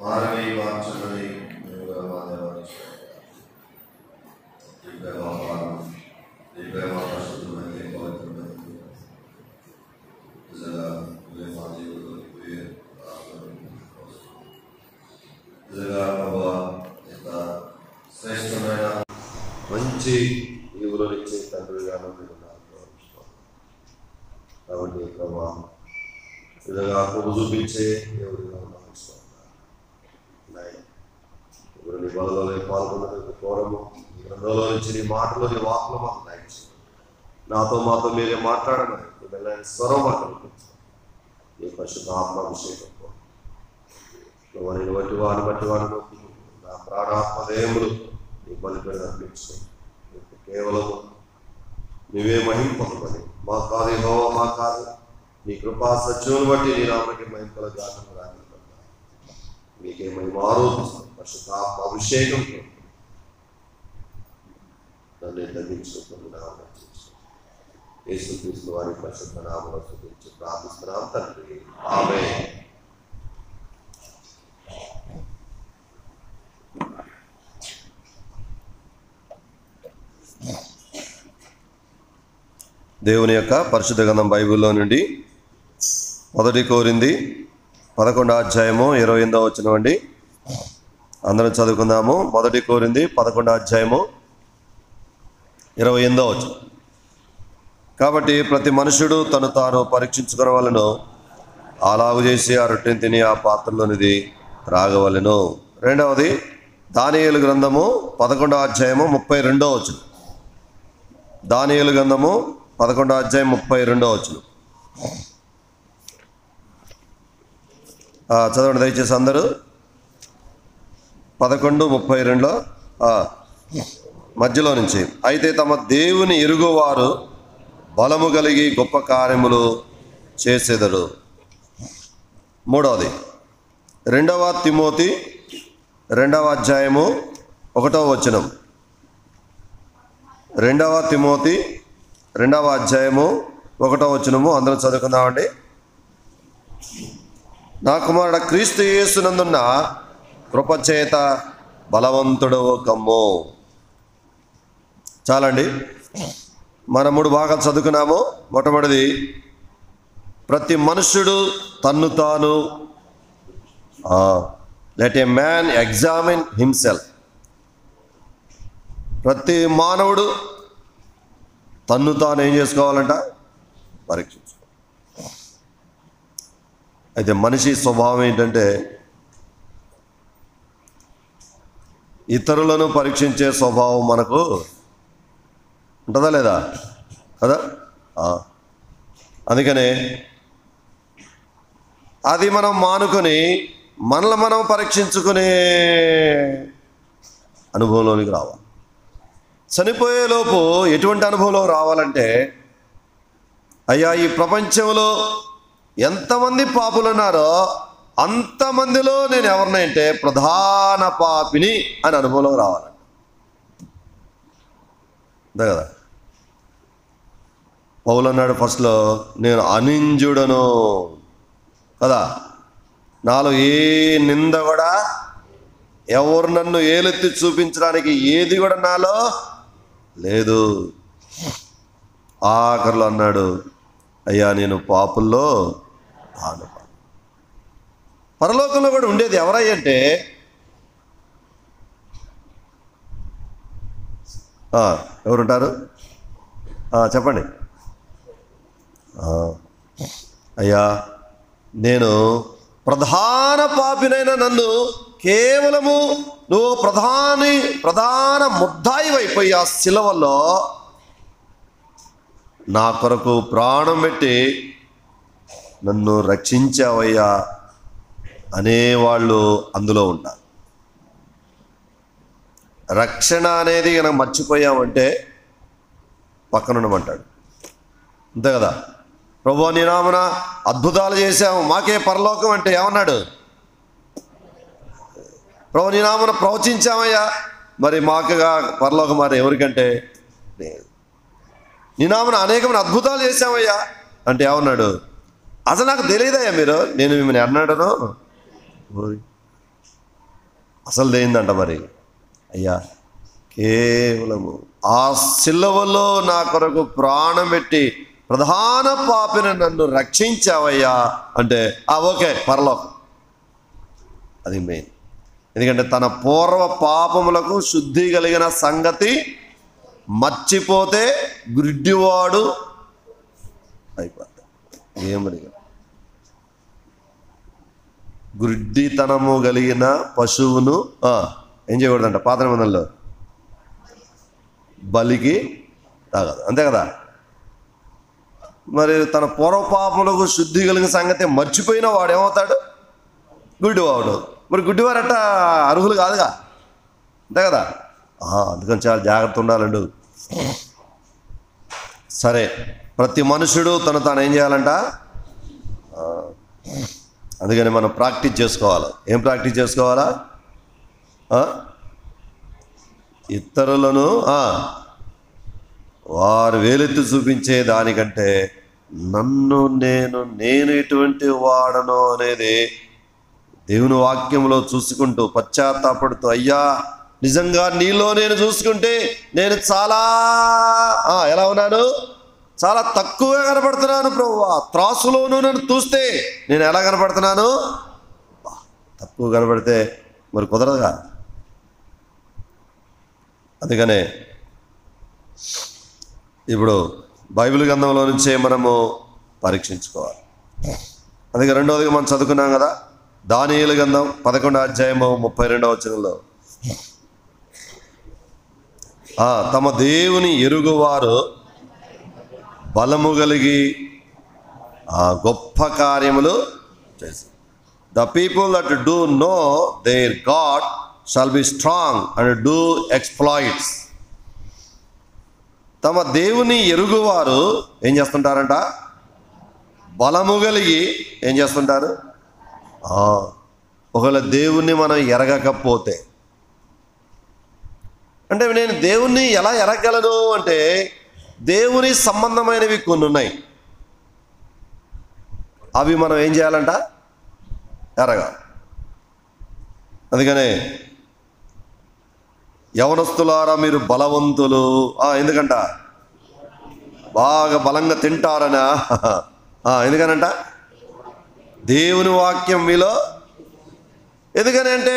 మానవి వాంఛనని దేవుగా మా దేవాన్ని దివ్య వ్యాపారం దివ్య పవిత్రమైన పవిత్రమైన నిజంగా ఇవే మా జీవితంలో ఇవే నిజంగా ప్రభా ఇంత శ్రేష్టమైన మంచి ఈవులో ఇచ్చే తండ్రిగాను మీరు నాకు గౌరవిస్తున్నాను. కాబట్టి ప్రభా నిజంగా కృప చూపించే దేవుడిగా ఉన్నాను ఇప్పుడు నీ బలలో పాల్గొన్నటువంటి కోరము ఈ గ్రంథంలో నుంచి నీ మాటలో నీ వాకులు మాకు దయచేయండి నాతో మాతో మీరే మాట్లాడమని నీ వెళ్ళని స్వరం మాకు నీ పరిశుద్ధ ఆత్మాభిషేకం నువ్వు నేను బట్టి వాడిని బట్టి వాడిని నా ప్రాణాత్మదేములు నీ బలిపడి అర్పించుకోండి నీకు కేవలం నువ్వే మహిం మా కాదు యెహోవా మా కాదు. నీ కృపా సత్యమును బట్టి నీ నామకి మహింపల గానం రాని మీకే మహిమ ఆరోపిస్తాం పరిశుద్ధాత్మ అభిషేకం నన్ను దండించుకుంటున్నాను యేసుక్రీస్తు వారి పరిశుద్ధ నామలో స్తుతించి ప్రార్థిస్తున్నాం తండ్రి. ఆమె దేవుని యొక్క పరిశుద్ధ గంధం బైబిల్లో నుండి మొదటి కోరింది పదకొండో అధ్యాయము ఇరవై ఎనిమిదో వచ్చిన అండి. అందరం చదువుకుందాము. మొదటి కోరింది పదకొండో అధ్యాయము ఇరవై ఎనిమిదో వచ్చిన కాబట్టి ప్రతి మనుషుడు తను తాను పరీక్షించుకోవాలను. అలాగు చేసి ఆ రొట్టెని తిని ఆ పాత్రలోనిది త్రాగవలెను. రెండవది దానియలు గ్రంథము పదకొండో అధ్యాయము ముప్పై రెండో వచ్చును దానియలు గ్రంథము పదకొండో అధ్యాయం ముప్పై రెండో వచ్చును చదవండి దయచేసి అందరూ. పదకొండు ముప్పై రెండులో మధ్యలో నుంచి. అయితే తమ దేవుని ఎరుగువారు బలము కలిగి గొప్ప కార్యములు చేసేదరు. మూడవది. రెండవ తిమోతి రెండవ అధ్యాయము ఒకటవ వచనం. రెండవ తిమోతి రెండవ అధ్యాయము ఒకటో వచనము. అందరం చదువుకుందామండి. నా కుమారుడు క్రీస్తు యేసునందున్న కృపచేత బలవంతుడు కమ్ము. చాలండి. మన మూడు భాగాలు చదువుకున్నాము. మొట్టమొదటిది ప్రతి మనుష్యుడు తన్ను తాను let a man examine himself ప్రతి మానవుడు తన్ను తాను ఏం చేసుకోవాలంట? పరీక్షించుకో అయితే మనిషి స్వభావం ఏంటంటే ఇతరులను పరీక్షించే స్వభావం మనకు ఉంటుందా లేదా? కదా? అందుకనే అది మనం మానుకొని మనల్ని మనం పరీక్షించుకునే అనుభవంలోనికి రావాలి. చనిపోయేలోపు ఎటువంటి అనుభవంలో రావాలంటే అయ్యా ఈ ప్రపంచంలో ఎంతమంది పాపులు ఉన్నారో అంతమందిలో నేను ఎవరినంటే ప్రధాన పాపిని అని అనుభవంలో రావాలి. అంతే కదా? పౌలు అన్నాడు ఫస్ట్లో నేను అనింజుడను. కదా? నాలో ఏ నింద కూడా ఎవరు నన్ను ఏలెత్తి చూపించడానికి ఏది కూడా నాలో లేదు. ఆఖరిలో అన్నాడు అయ్యా నేను పాపుల్లో పరలోకంలో కూడా ఉండేది ఎవరయ్యంటే ఎవరుంటారు? చెప్పండి. అయ్యా నేను ప్రధాన పాపినైన నన్ను కేవలము నువ్వు ప్రధాని ప్రధాన ముద్దాయి అయిపోయి ఆ శిలవలో నా కొరకు ప్రాణం పెట్టి నన్ను రక్షించావయ్యా అనేవాళ్ళు అందులో ఉంటారు. రక్షణ అనేది కనుక మర్చిపోయామంటే పక్కన ఉండమంటాడు అంతే కదా? ప్రభు నీనామున అద్భుతాలు చేశాము మాకే పరలోకం అంటే ఏమన్నాడు? ప్రభు నీ నామన ప్రవచించామయ్యా మరి మాకుగా పరలోకం మరి ఎవరికంటే లేదు. నామన అనేకమైన అద్భుతాలు చేశామయ్యా అంటే ఏమన్నాడు? అసలు నాకు తెలియదయ్యా మీరు నేను మిమ్మల్ని అన్నాడను అసలు తెలియదంట మరి. అయ్యా కేవలము ఆ సిల్లవలో నా కొరకు ప్రాణం పెట్టి ప్రధాన పాపిని నన్ను రక్షించావయ్యా అంటే ఆ ఓకే పరలోకం. అది మెయిన్. ఎందుకంటే తన పూర్వ పాపములకు శుద్ధి కలిగిన సంగతి మర్చిపోతే గుడ్డివాడు అయిపోతాడు. ఏమని గుడ్డితనము కలిగిన పశువును ఏం చేయకూడదంట? పాత నిబంధనలో బలికి తాగదు. అంతే కదా? మరి తన పూర్వపాపములకు శుద్ధి కలిగిన సంగతి మర్చిపోయిన వాడు ఏమవుతాడు గుడ్డివాడు. మరి గుడ్డివారట అర్హులు కాదుగా? అంతే కదా? అందుకని చాలా జాగ్రత్త ఉండాలండు. సరే ప్రతి మనుషుడు తను తాను ఏం చేయాలంట? అందుకని మనం ప్రాక్టీస్ చేసుకోవాలి. ఏం ప్రాక్టీస్ చేసుకోవాలా? ఇతరులను వారు వేలెత్తి చూపించే దానికంటే నన్ను నేను నేను ఎటువంటి వాడను అనేది దేవుని వాక్యంలో చూసుకుంటూ పశ్చాత్తాపడుతూ అయ్యా నిజంగా నీలో నేను చూసుకుంటే నేను చాలా ఎలా ఉన్నాను? చాలా తక్కువగా కనపడుతున్నాను ప్రభు త్రాసులోనూ నన్ను చూస్తే నేను ఎలా కనపడుతున్నాను? తక్కువ కనపడితే మరి కుదరదుగా? అందుకనే ఇప్పుడు బైబిల్ గ్రంథంలో నుంచే మనము పరీక్షించుకోవాలి. అందుకే రెండవదిగా మనం చదువుకున్నాం కదా దానియేలు గ్రంథం పదకొండు అధ్యాయము ముప్పై రెండవ వచనంలో. తమ దేవుని ఎరుగువారు బలము కలిగి ఆ గొప్ప కార్యములు చేసి the people that do know their God shall be strong and do exploits తమ దేవుని ఎరుగువారు ఏం చేస్తుంటారంట? బలము కలిగి ఏం చేస్తుంటారు? ఒకవేళ దేవుణ్ణి మనం ఎరగకపోతే. అంటే నేను దేవుణ్ణి ఎలా ఎరగలను అంటే దేవుని సంబంధమైనవి కొన్ని ఉన్నాయి అవి మనం ఏం చేయాలంట? ఎరగాలి. అందుకనే యవనస్తులారా మీరు బలవంతులు. ఎందుకంట? బాగా బలంగా తింటారనా? ఎందుకనంట? దేవుని వాక్యం మీలో ఎందుకని అంటే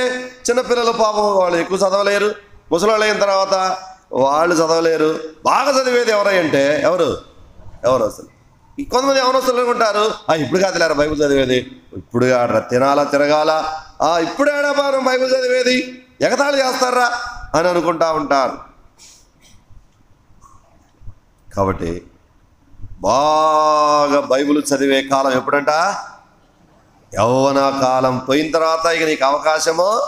చిన్నపిల్లల పాపం వాళ్ళు ఎక్కువ చదవలేరు. ముసలాళ్ళు అయిన తర్వాత వాళ్ళు చదవలేరు. బాగా చదివేది ఎవరై అంటే ఎవరు? ఎవరు అసలు? కొంతమంది ఎవరొస్తులు అనుకుంటారు ఆ ఇప్పుడు కాదులేరా బైబిల్ చదివేది. ఇప్పుడు ఆడరా తినాలా తిరగాల. ఆ ఇప్పుడు ఆడపారం బైబిల్ చదివేది? ఎగతాళి చేస్తారా? అని అనుకుంటా ఉంటారు. కాబట్టి బాగా బైబుల్ చదివే కాలం ఎప్పుడంట? యవ్వన కాలం పోయిన తర్వాత ఇక నీకు అవకాశము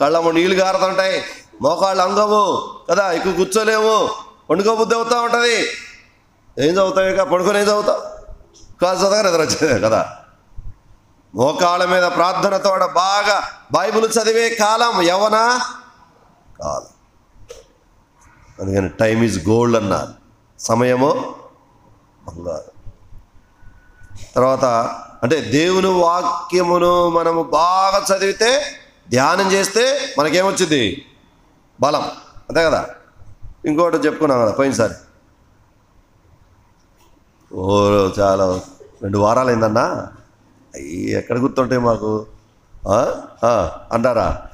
కళ్ళము నీళ్ళు గారుతుంటాయి మోకాళ్ళు అంగవు కదా ఎక్కువ కూర్చోలేము పండుకోబుద్ధి అవుతూ ఉంటుంది. ఏం చదువుతావు ఇక? పడుకొని ఏం చదువుతావు? కాదు చదవగా నిద్ర వచ్చేదే కదా. మోకాళ్ళ మీద ప్రార్థనతోడ బాగా బైబుల్ చదివే కాలం యవన ఆల్ అందుకని టైం ఈజ్ గోల్డ్ అన్నారు సమయము బంగారు. తర్వాత అంటే దేవుని వాక్యమును మనము బాగా చదివితే ధ్యానం చేస్తే మనకేమొచ్చింది? బలం. అంతే కదా? ఇంకోటి చెప్పుకున్నాం కదా పోయినసారి. ఓ చాలా రెండు వారాలు అయిందన్నా అయ్యి ఎక్కడ గుర్తుంటాయి మాకు? అంటారా?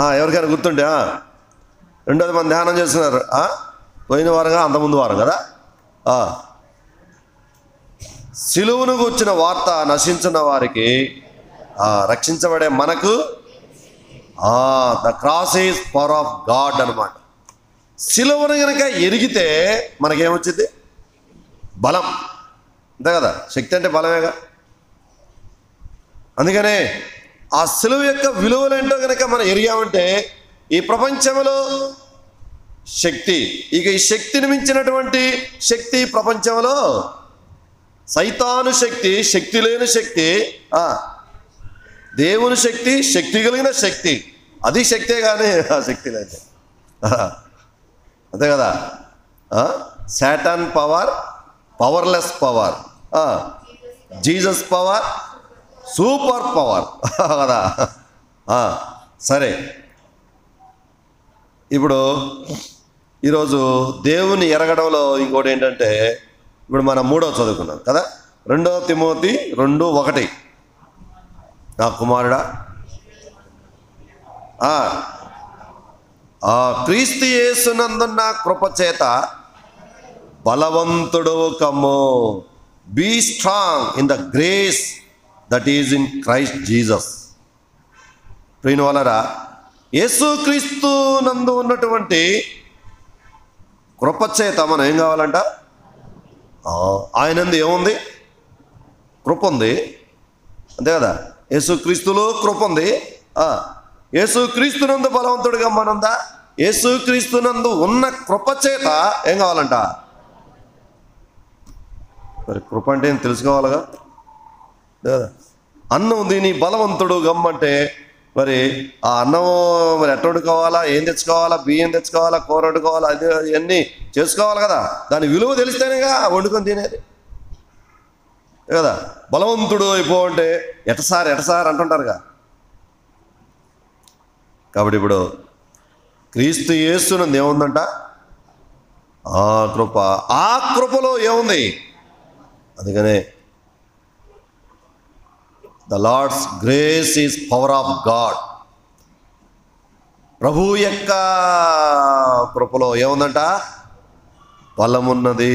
ఎవరికైనా గుర్తుంటే రెండోది మంది ధ్యానం చేస్తున్నారు పోయిన వారంగా అంతకుముందు వారం కదా? సిలువును కూర్చిన వార్త నశించిన వారికి రక్షించబడే మనకు the cross is power of God అనమాట సిలువను కనుక ఎరిగితే మనకేమొచ్చింది? బలం. అంతే కదా? శక్తి అంటే బలమేగా? అందుకనే ఆ సెలవు యొక్క విలువలేంటో కనుక మనం ఎరిగామంటే ఈ ప్రపంచంలో శక్తి ఇక ఈ శక్తిని మించినటువంటి శక్తి ప్రపంచంలో సైతాను శక్తి శక్తి లేని శక్తి దేవుని శక్తి శక్తి కలిగిన శక్తి. అది శక్తే కానీ ఆ శక్తి లేదు. అంతే కదా? Satan power powerless power. Jesus power super power. కదా? సరే. ఇప్పుడు ఈరోజు దేవుని ఎరగడంలో ఇంకోటి ఏంటంటే ఇప్పుడు మనం మూడో చదువుకున్నాం కదా? రెండో తిమోతి రెండు ఒకటి. నా కుమారుడా. క్రీస్తు యేసునందున్న కృపచేత బలవంతుడు కమ్ము. Be strong in the grace that is in Christ Jesus ప్రియుని వలరా యేసు క్రీస్తు నందు ఉన్నటువంటి కృపచేత మనం ఏం కావాలంట? ఆయనంది ఆయనందు ఏముంది? కృప ఉంది. అంతే కదా? యేసుక్రీస్తులో కృప ఉంది. ఆ, యేసుక్రీస్తునందు బలవంతుడిగా మనందా యేసుక్రీస్తునందు ఉన్న కృపచేత ఏం కావాలంట? మరి కృప అంటే ఏం తెలుసుకోవాలిగా? కదా అన్నం దీని బలవంతుడు గమ్మంటే మరి ఆ అన్నం మరి ఎట్ట వండుకోవాలా ఏం తెచ్చుకోవాలా బియ్యం తెచ్చుకోవాలా కూర వండుకోవాలా అది ఇవన్నీ చేసుకోవాలి కదా. దాని విలువ తెలిస్తేనేగా వండుకొని తినేది. కదా? బలవంతుడు అయిపో అంటే ఎటసారి ఎటసారి అంటుంటారుగా. కాబట్టి ఇప్పుడు క్రీస్తు చేస్తున్నది ఏముందంట? ఆ కృప. ఆ కృపలో ఏముంది? అందుకనే the Lord's grace is power of God ప్రభు యొక్క కృపలో ఏముందంట? బలమున్నది.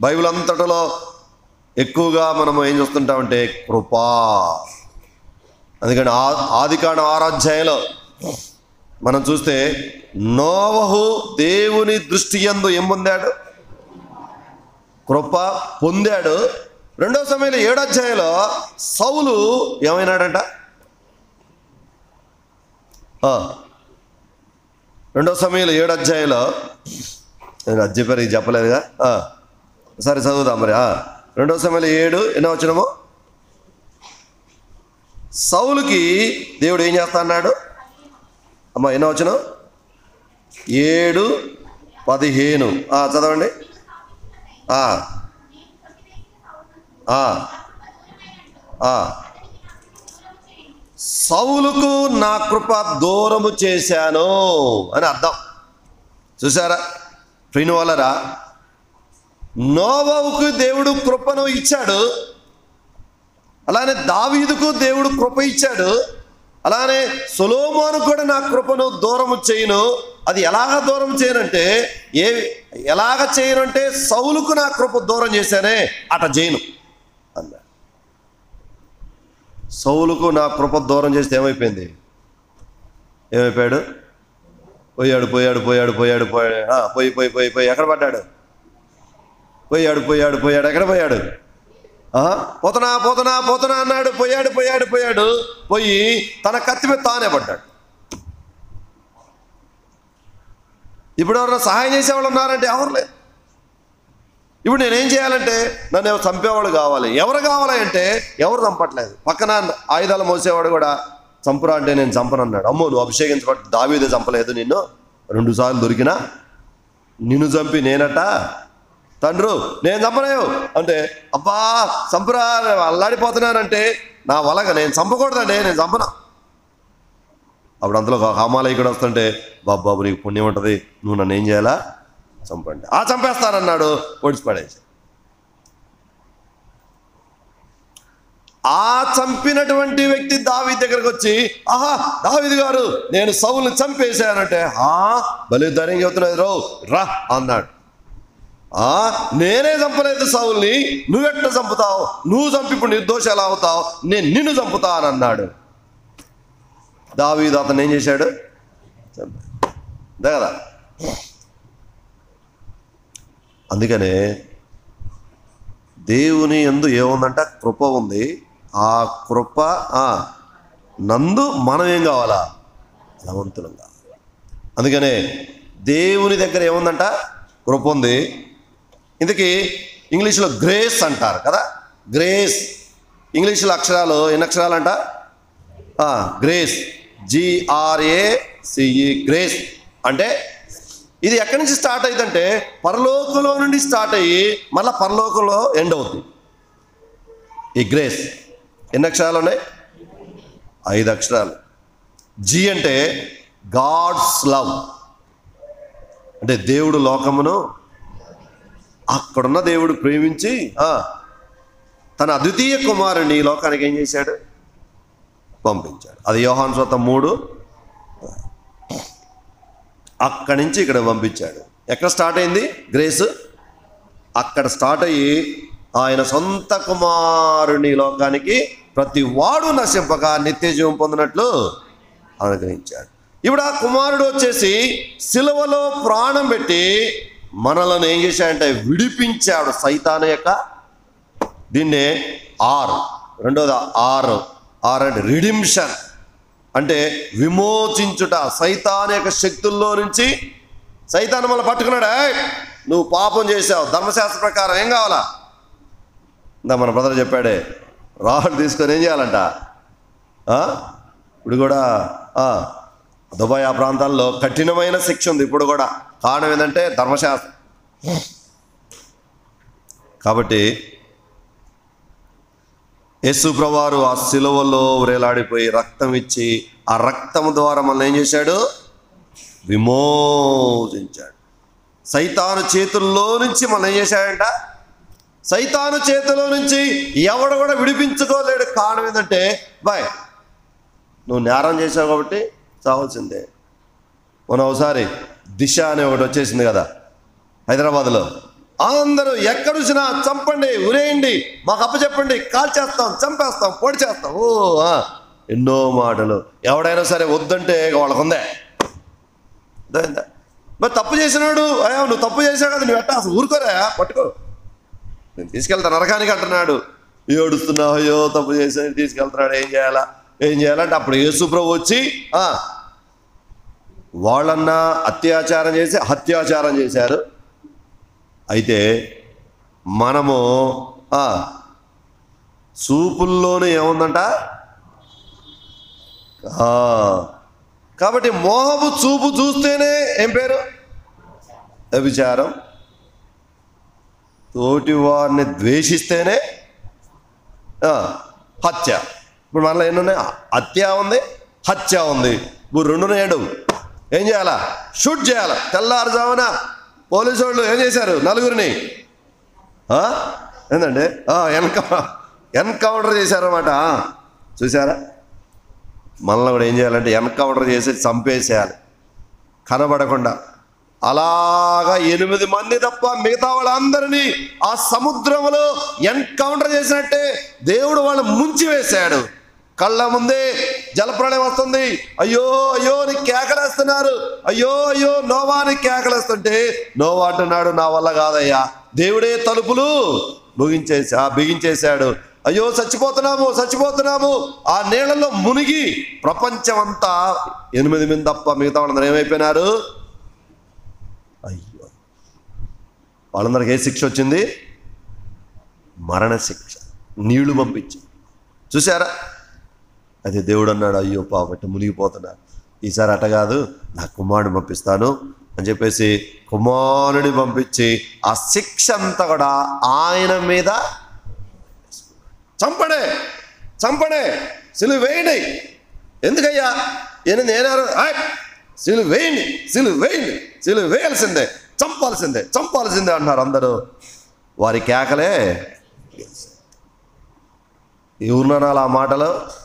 బైబిల్ అంతటిలో ఎక్కువగా మనం ఏం చూస్తుంటామంటే కృపా. అందుకని ఆ ఆదికాండ ఆరాధ్యాయంలో మనం చూస్తే నోవహు దేవుని దృష్టి ఎందు ఏం పొందాడు కృప పొందాడు. రెండో సమయంలో ఏడో అధ్యాయంలో సౌలు ఏమైనాడంట? రెండో సమయంలో ఏడో అధ్యాయంలో నేను అది చెప్పారు ఇది చెప్పలేదుగా. సరే చదువుదాం మరి రెండో సమయంలో ఏడు ఎన్నో వచ్చినము సౌలుకి దేవుడు ఏం చేస్తా అన్నాడు? అమ్మ ఎన్నో వచ్చిన ఏడు పదిహేను. చదవండి. సౌలుకు నా కృప దూరము చేశాను అని అర్థం. చూసారా ప్రిను నోవవుకు దేవుడు కృపను ఇచ్చాడు. అలానే దావీదుకు దేవుడు కృప ఇచ్చాడు. అలానే సొలోమోను కూడా నా కృపను దూరము చేయను. అది ఎలాగ దూరం చేయనంటే ఏ ఎలాగ చేయనంటే సౌలుకు నా కృప దూరం చేశానే అట చేయను. సౌలుకు నా కృప దూరం చేస్తే ఏమైపోయింది? ఏమైపోయాడు? పోయాడు పోయాడు పోయాడు పోయాడు పోయాడు. పోయి పోయి పోయి పోయి. ఎక్కడ పడ్డాడు? పోయాడు పోయాడు పోయాడు. ఎక్కడ పోయాడు? పోతనా పోతనా పోతనా అన్నాడు. పోయాడు పోయాడు పోయాడు. పోయి తన కత్తి మీద తానే పడ్డాడు. ఇప్పుడు ఎవరైనా సహాయం చేసేవాళ్ళు ఉన్నారంటే ఎవరు లేదు ఇప్పుడు నేనేం చేయాలంటే నన్ను ఎవరు చంపేవాడు కావాలి. ఎవరు కావాలి అంటే ఎవరు చంపట్లేదు. పక్కన ఆయుధాలు మోసేవాడు కూడా చంపురా అంటే నేను చంపనన్నాడు. అమ్మో నువ్వు అభిషేకించబట్టి దావీదే చంపలేదు నిన్ను. రెండు సార్లు దొరికినా నిన్ను చంపి నేనట. తండ్రు నేను చంపలేవు. అంటే అబ్బా చంపురా అల్లాడిపోతున్నానంటే నా వలగ నేను చంపకూడదండి నేను చంపనా. అప్పుడు అంతలో ఒక వస్తుంటే బాబు బాబు నీకు పుణ్యం ఉంటుంది. నువ్వు నన్ను ఏం చేయాలా? చంపండి. ఆ చంపేస్తానన్నాడు పొడిచి పడేసి. ఆ చంపినటువంటి వ్యక్తి దావి దగ్గరకు వచ్చి ఆహా దావిది గారు నేను సౌల్ని చంపేశానంటే ఆ బలి ధైర్యం చెబుతున్నది రో రా అన్నాడు. ఆ నేనే చంపలేదు సౌల్ని నువ్వెట్ట చంపుతావు? నువ్వు చంపి ఇప్పుడు నిర్దోష ఎలా అవుతావు? నేను నిన్ను చంపుతా అని అన్నాడు దావీదు అతను ఏం చేశాడు? చంపాడు. అంతే కదా అందుకనే దేవుని ఎందు ఏముందంట? కృప ఉంది. ఆ కృప నందు మనం ఏం కావాలా? బలవంతులం కావాలి అందుకనే దేవుని దగ్గర ఏముందంట? కృప ఉంది. ఇందుకే ఇంగ్లీష్లో గ్రేస్ అంటారు కదా? గ్రేస్. ఇంగ్లీష్లో అక్షరాలు ఎన్ని అక్షరాలు అంట గ్రేస్. G R A CE grace. అంటే ఇది ఎక్కడి నుంచి స్టార్ట్ అయిందంటే పరలోకంలో నుండి స్టార్ట్ అయ్యి మళ్ళీ పరలోకంలో ఎండ్ అవుతుంది ఈ గ్రేస్ ఎన్ని అక్షరాలు ఉన్నాయి? ఐదు అక్షరాలు. జి అంటే గాడ్స్ లవ్. అంటే దేవుడు లోకమును అక్కడున్న దేవుడు ప్రేమించి తన అద్వితీయ కుమారుని ఈ లోకానికి ఏం చేశాడు? పంపించాడు. అది యోహాన్ శ్రోత మూడు అక్కడి నుంచి ఇక్కడ పంపించాడు. ఎక్కడ స్టార్ట్ అయింది? గ్రేస్? అక్కడ స్టార్ట్ అయ్యి ఆయన సొంత కుమారుని లోకానికి ప్రతి వాడు నశింపక నిత్య జీవం పొందినట్లు అనుగ్రహించాడు. ఇప్పుడు ఆ కుమారుడు వచ్చేసి సిలువలో ప్రాణం పెట్టి మనలను ఏం చేశాడంటే విడిపించాడు సైతాన యొక్క దీన్నే ఆర్. రెండోది ఆర్. ఆర్ అంటే రిడిమ్షన్ అంటే విమోచించుట సైతాన్ యొక్క శక్తుల్లో నుంచి సైతాన్ మళ్ళీ పట్టుకున్నాడా నువ్వు పాపం చేసావు ధర్మశాస్త్ర ప్రకారం ఏం కావాలా? ఇందా మన బ్రదర్ చెప్పాడే రాహుల్ తీసుకొని ఏం చేయాలంట? ఇప్పుడు కూడా దుబాయ్ ఆ ప్రాంతాల్లో కఠినమైన శిక్ష ఉంది. ఇప్పుడు కూడా కారణం ఏంటంటే ధర్మశాస్త్రం. కాబట్టి యేసుప్రవారు ఆ సిలువలో వ్రేలాడిపోయి రక్తం ఇచ్చి ఆ రక్తం ద్వారా మనల్ని ఏం చేశాడు? విమోచించాడు. సైతాను చేతుల్లో నుంచి మనం ఏం చేశాడంట? సైతాను చేతిలో నుంచి ఎవడు కూడా విడిపించుకోలేడు. కారణం ఏంటంటే బాయ్ నువ్వు నేరం చేసావు కాబట్టి చావాల్సిందే. మొన్న ఒకసారి దిశ అనే ఒకటి వచ్చేసింది కదా హైదరాబాద్లో. అందరూ ఎక్కడ చంపండి ఉరేయండి మాకు అప్పచెప్పండి కాల్ చేస్తాం చంపేస్తాం పొడి చేస్తాం. ఓ ఆ, ఎన్నో మాటలు. ఎవడైనా సరే వద్దంటే వాళ్ళకుందే మరి తప్పు చేసినాడు? అయ్యా నువ్వు తప్పు చేసావు కదా నువ్వు ఎట్టా అసలు ఊరుకోరా? పట్టుకో. నేను తీసుకెళ్తా నరకానికి అంటున్నాడు. ఏడుస్తున్నావు అయ్యో తప్పు చేసాను తీసుకెళ్తున్నాడు ఏం చేయాలా? ఏం చేయాలంటే అప్పుడు యేసుప్రభు వచ్చి వాళ్ళన్నా అత్యాచారం చేసి హత్యాచారం చేశారు. అయితే మనము చూపుల్లోనే ఏముందంట? కాబట్టి మోహపు చూపు చూస్తేనే ఏం పేరు? వ్యభిచారం. తోటి వారిని ద్వేషిస్తేనే హత్య. ఇప్పుడు మనలో ఎన్నున్నాయి? హత్య ఉంది హత్య ఉంది. ఇప్పుడు రెండు ఏడు. ఏం చేయాలా? షూట్ చేయాలా? తెల్లారుజామున పోలీసు వాళ్ళు ఏం చేశారు? నలుగురిని. ఏంటండి ఏందండి? ఎన్కౌ ఎన్కౌంటర్ చేశారన్నమాట. చూసారా మనల్ని కూడా ఏం చేయాలంటే ఎన్కౌంటర్ చేసి చంపేసేయాలి. కనబడకుండా. అలాగా ఎనిమిది మంది తప్ప మిగతా వాళ్ళందరినీ ఆ సముద్రంలో ఎన్కౌంటర్ చేసినట్టే దేవుడు వాళ్ళు ముంచి వేశాడు కళ్ళ ముందే జలప్రళయం వస్తుంది. అయ్యో అయ్యో అని కేకలేస్తున్నారు. అయ్యో అయ్యో నోవాని కేకలేస్తుంటే నోవా అంటున్నాడు నా వల్ల కాదయ్యా. దేవుడే తలుపులు ముగించేసి ఆ బిగించేశాడు. అయ్యో చచ్చిపోతున్నాము చచ్చిపోతున్నాము. ఆ నీళ్ళలో మునిగి ప్రపంచమంతా ఎనిమిది మంది తప్ప మిగతా వాళ్ళందరూ ఏమైపోయినారు? అయ్యో. వాళ్ళందరికి ఏ శిక్ష వచ్చింది? మరణశిక్ష. నీళ్ళు పంపించి చూసారా అది దేవుడు అన్నాడు అయ్యో పాపట్టు మునిగిపోతున్నా. ఈసారి అట కాదు నా కుమారుడు పంపిస్తాను అని చెప్పేసి కుమారుడిని పంపించి ఆ శిక్ష అంతా కూడా ఆయన మీద చంపడే చంపడే సిలు వేయండి. ఎందుకయ్యా? ఈయన నేనారు సిలు వేయండి సిలు వేయండి సిలు వేయాల్సిందే చంపాల్సిందే చంపాల్సిందే అంటున్నారు అందరూ. వారి కేకలే. ఎవరినాలి ఆ మాటలు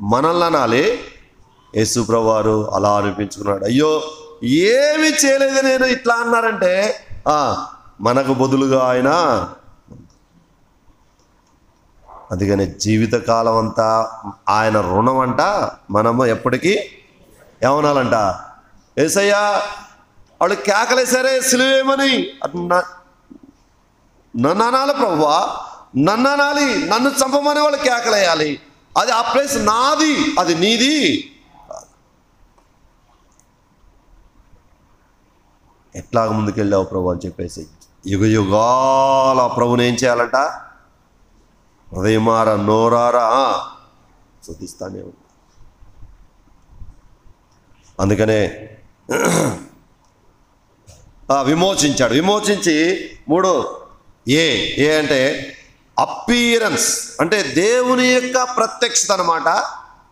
మనల్ని అనాలి యేసుప్రభు వారు అలా అనిపించుకున్నాడు. అయ్యో ఏమి చేయలేదు నేను ఇట్లా అన్నారంటే మనకు బదులుగా ఆయన అందుకని జీవితకాలం అంతా ఆయన రుణం అంట మనము ఎప్పటికీ ఏమనాలంట? ఏసయ్యా వాళ్ళు కేకలేసారే సిలువేమని. నన్ను అనాలి ప్రభువా నన్ను అనాలి నన్ను చంపమని వాళ్ళు కేకలేయాలి. అది ఆ ప్లేస్ నాది అది నీది. ఎట్లాగ ముందుకెళ్ళావు ప్రభు అని చెప్పేసి యుగ యుగాల ప్రభుని ఏం చేయాలంట? హృదయమార నోరారా శుద్ధిస్తానే ఉంది. అందుకనే విమోచించాడు. విమోచించి మూడు ఏ ఏ అంటే అప్పీరెన్స్ అంటే దేవుని యొక్క ప్రత్యక్షత అనమాట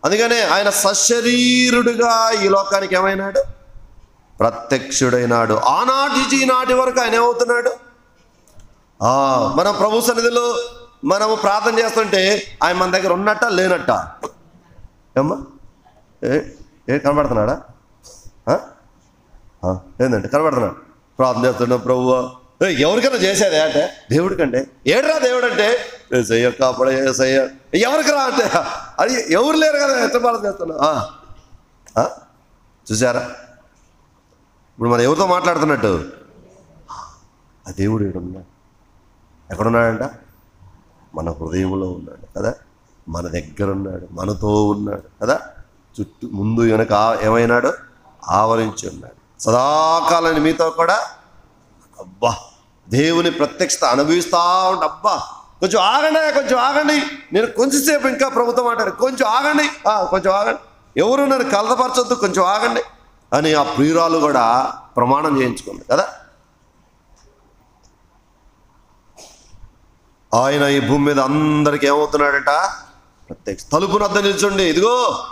అందుకనే ఆయన సశరీరుడుగా ఈ లోకానికి ఏమైనాడు? ప్రత్యక్షుడైనాడు. ఆనాటి నాటి వరకు ఆయన ఏమవుతున్నాడు? మన మనం ప్రభు సన్నిధిలో మనము ప్రార్థన చేస్తుంటే ఆయన మన దగ్గర ఉన్నట్ట లేనట్ట? ఏమ్మా? ఏ ఏ కనబడుతున్నాడా? ఏంటంటే కనబడుతున్నాడు. ప్రార్థన చేస్తున్నాడు ప్రభు ఎవరికైనా చేసేదే అంటే? దేవుడికంటే. ఏడ్రా దేవుడు అంటే సయ్య కాపడ సయ్య ఎవరికి రా అంటే? అది ఎవరు లేరు కదా ప్రార్థన చేస్తున్నా? చూసారా ఇప్పుడు మనం ఎవరితో మాట్లాడుతున్నట్టు? ఆ దేవుడు ఈడున్నాడు ఎక్కడున్నాడంట? మన హృదయంలో ఉన్నాడు కదా? మన దగ్గర ఉన్నాడు మనతో ఉన్నాడు కదా? చుట్టూ ముందు వెనక ఏమైనాడు? ఆవరించి ఉన్నాడు. సదాకాలని మీతో కూడా అబ్బా దేవుని ప్రత్యక్షత అనుభవిస్తా ఉంట అబ్బా కొంచెం ఆగండి కొంచెం ఆగండి. నేను కొంచెంసేపు ఇంకా ప్రభుత్వం అంటారు కొంచెం ఆగండి. కొంచెం ఆగండి. ఎవరు నన్ను కలదపరచొద్దు కొంచెం ఆగండి. అని ఆ ప్రియురాలు కూడా ప్రమాణం చేయించుకుంది కదా? ఆయన ఈ భూమి మీద అందరికి ఏమవుతున్నాడట? ప్రత్యక్ష తలుపు నద్ద నిల్చుండి. ఇదిగో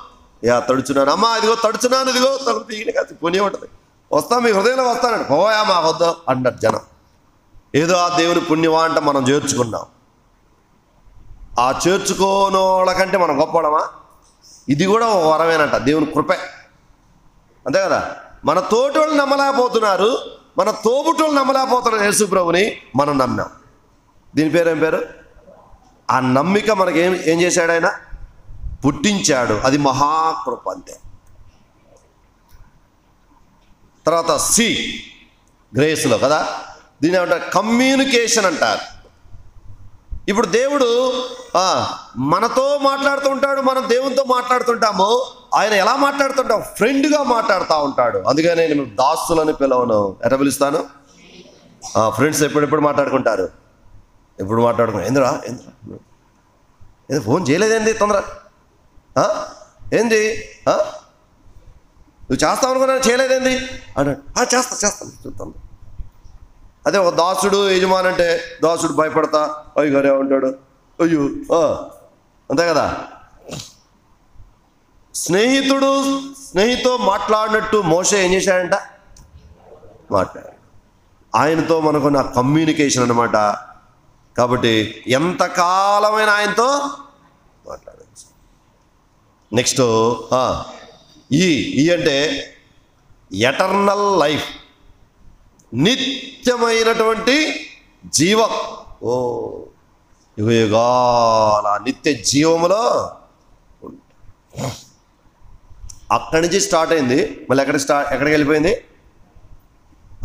యా తడుచున్నాను. అమ్మా ఇదిగో తడుచున్నాను. ఇదిగో తలుపు తీయని కాదు పోనీ ఉంటుంది. వస్తా మీ హృదయంలో వస్తానండి. పోయా మా వద్ద అన్నారు జనం. ఏదో ఆ దేవుని పుణ్యమా అంటే మనం చేర్చుకున్నాం. ఆ చేర్చుకోనోళ్ళ కంటే మనం గొప్పడమా ఇది కూడా ఒక వరమేనంట దేవుని కృపే. అంతే కదా? మన తోటోళ్ళు నమ్మలేకపోతున్నారు మన తోబుటోళ్ళు నమ్మలేకపోతున్నారు యేసు ప్రభుని మనం నమ్మాం. దీని పేరు ఏం పేరు? ఆ నమ్మిక మనకేం ఏం ఏం చేశాడు ఆయన? పుట్టించాడు. అది మహాకృప అంతే. తర్వాత సి గ్రేస్లో కదా? దీని ఏమంటారు? కమ్యూనికేషన్ అంటారు. ఇప్పుడు దేవుడు మనతో మాట్లాడుతూ ఉంటాడు మనం దేవునితో మాట్లాడుతుంటాము ఆయన ఎలా మాట్లాడుతుంటాం ఫ్రెండ్గా మాట్లాడుతూ ఉంటాడు. అందుకనే నేను దాసులని పిలవను. ఎట పిలుస్తాను? ఫ్రెండ్స్ ఎప్పుడెప్పుడు మాట్లాడుకుంటారు? ఎప్పుడు మాట్లాడుకున్నా ఎందురా ఏందిరా? ఏదో ఫోన్ చేయలేదేంది? తొందర. ఏంది? నువ్వు చేస్తావు అనుకున్నా చేయలేదేంది? అన్నాడు. చేస్తా చేస్తాను చూస్తాను అదే ఒక దాసుడు యజమాని అంటే దాసుడు భయపడతా అయ్యి గారే ఉంటాడు అయ్యో అంతే కదా? స్నేహితుడు స్నేహితో మాట్లాడినట్టు మోసే ఏం చేశాడంట? మాట్లాడాడు. ఆయనతో మనకున్న కమ్యూనికేషన్ అనమాట కాబట్టి ఎంతకాలమైన ఆయనతో మాట్లాడచ్చు నెక్స్ట్ ఈ ఈ అంటే ఎటర్నల్ లైఫ్ నిత్యమైనటువంటి జీవం. ఓ యుగయుగాల నిత్య జీవములో అక్కడి నుంచి స్టార్ట్ అయింది. మళ్ళీ ఎక్కడ స్టార్ట్ ఎక్కడికి వెళ్ళిపోయింది?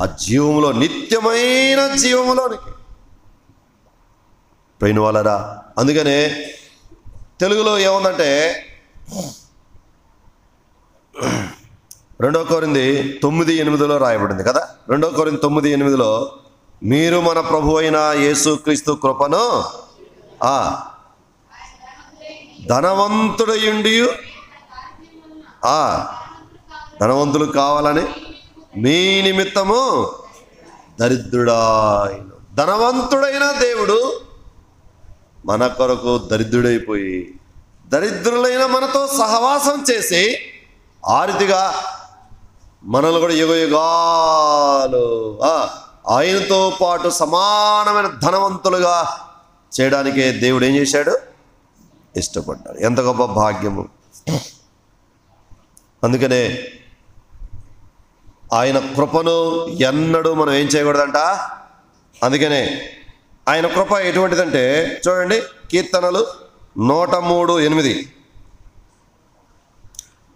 ఆ జీవములో నిత్యమైన జీవములోనికి. పోయిన వాళ్ళరా అందుకనే తెలుగులో ఏముందంటే రెండో కోరింది తొమ్మిది ఎనిమిదిలో రాయబడింది కదా? రెండో కోరింది తొమ్మిది ఎనిమిదిలో మీరు మన ప్రభు అయిన యేసుక్రీస్తు కృపను ధనవంతుడై ధనవంతుడయుండి ధనవంతులు కావాలని మీ నిమిత్తము దరిద్రుడాయను. ధనవంతుడైన దేవుడు మన కొరకు దరిద్రుడైపోయి దరిద్రులైన మనతో సహవాసం చేసి ఆరితిగా మనల్ని కూడా యుగయుగాలు ఆయనతో పాటు సమానమైన ధనవంతులుగా చేయడానికే దేవుడు ఏం చేశాడు? ఇష్టపడ్డాడు. ఎంత గొప్ప భాగ్యము. అందుకనే ఆయన కృపను ఎన్నడూ మనం ఏం చేయకూడదంట? అందుకనే ఆయన కృప ఎటువంటిదంటే చూడండి కీర్తనలు నూట మూడు ఎనిమిది.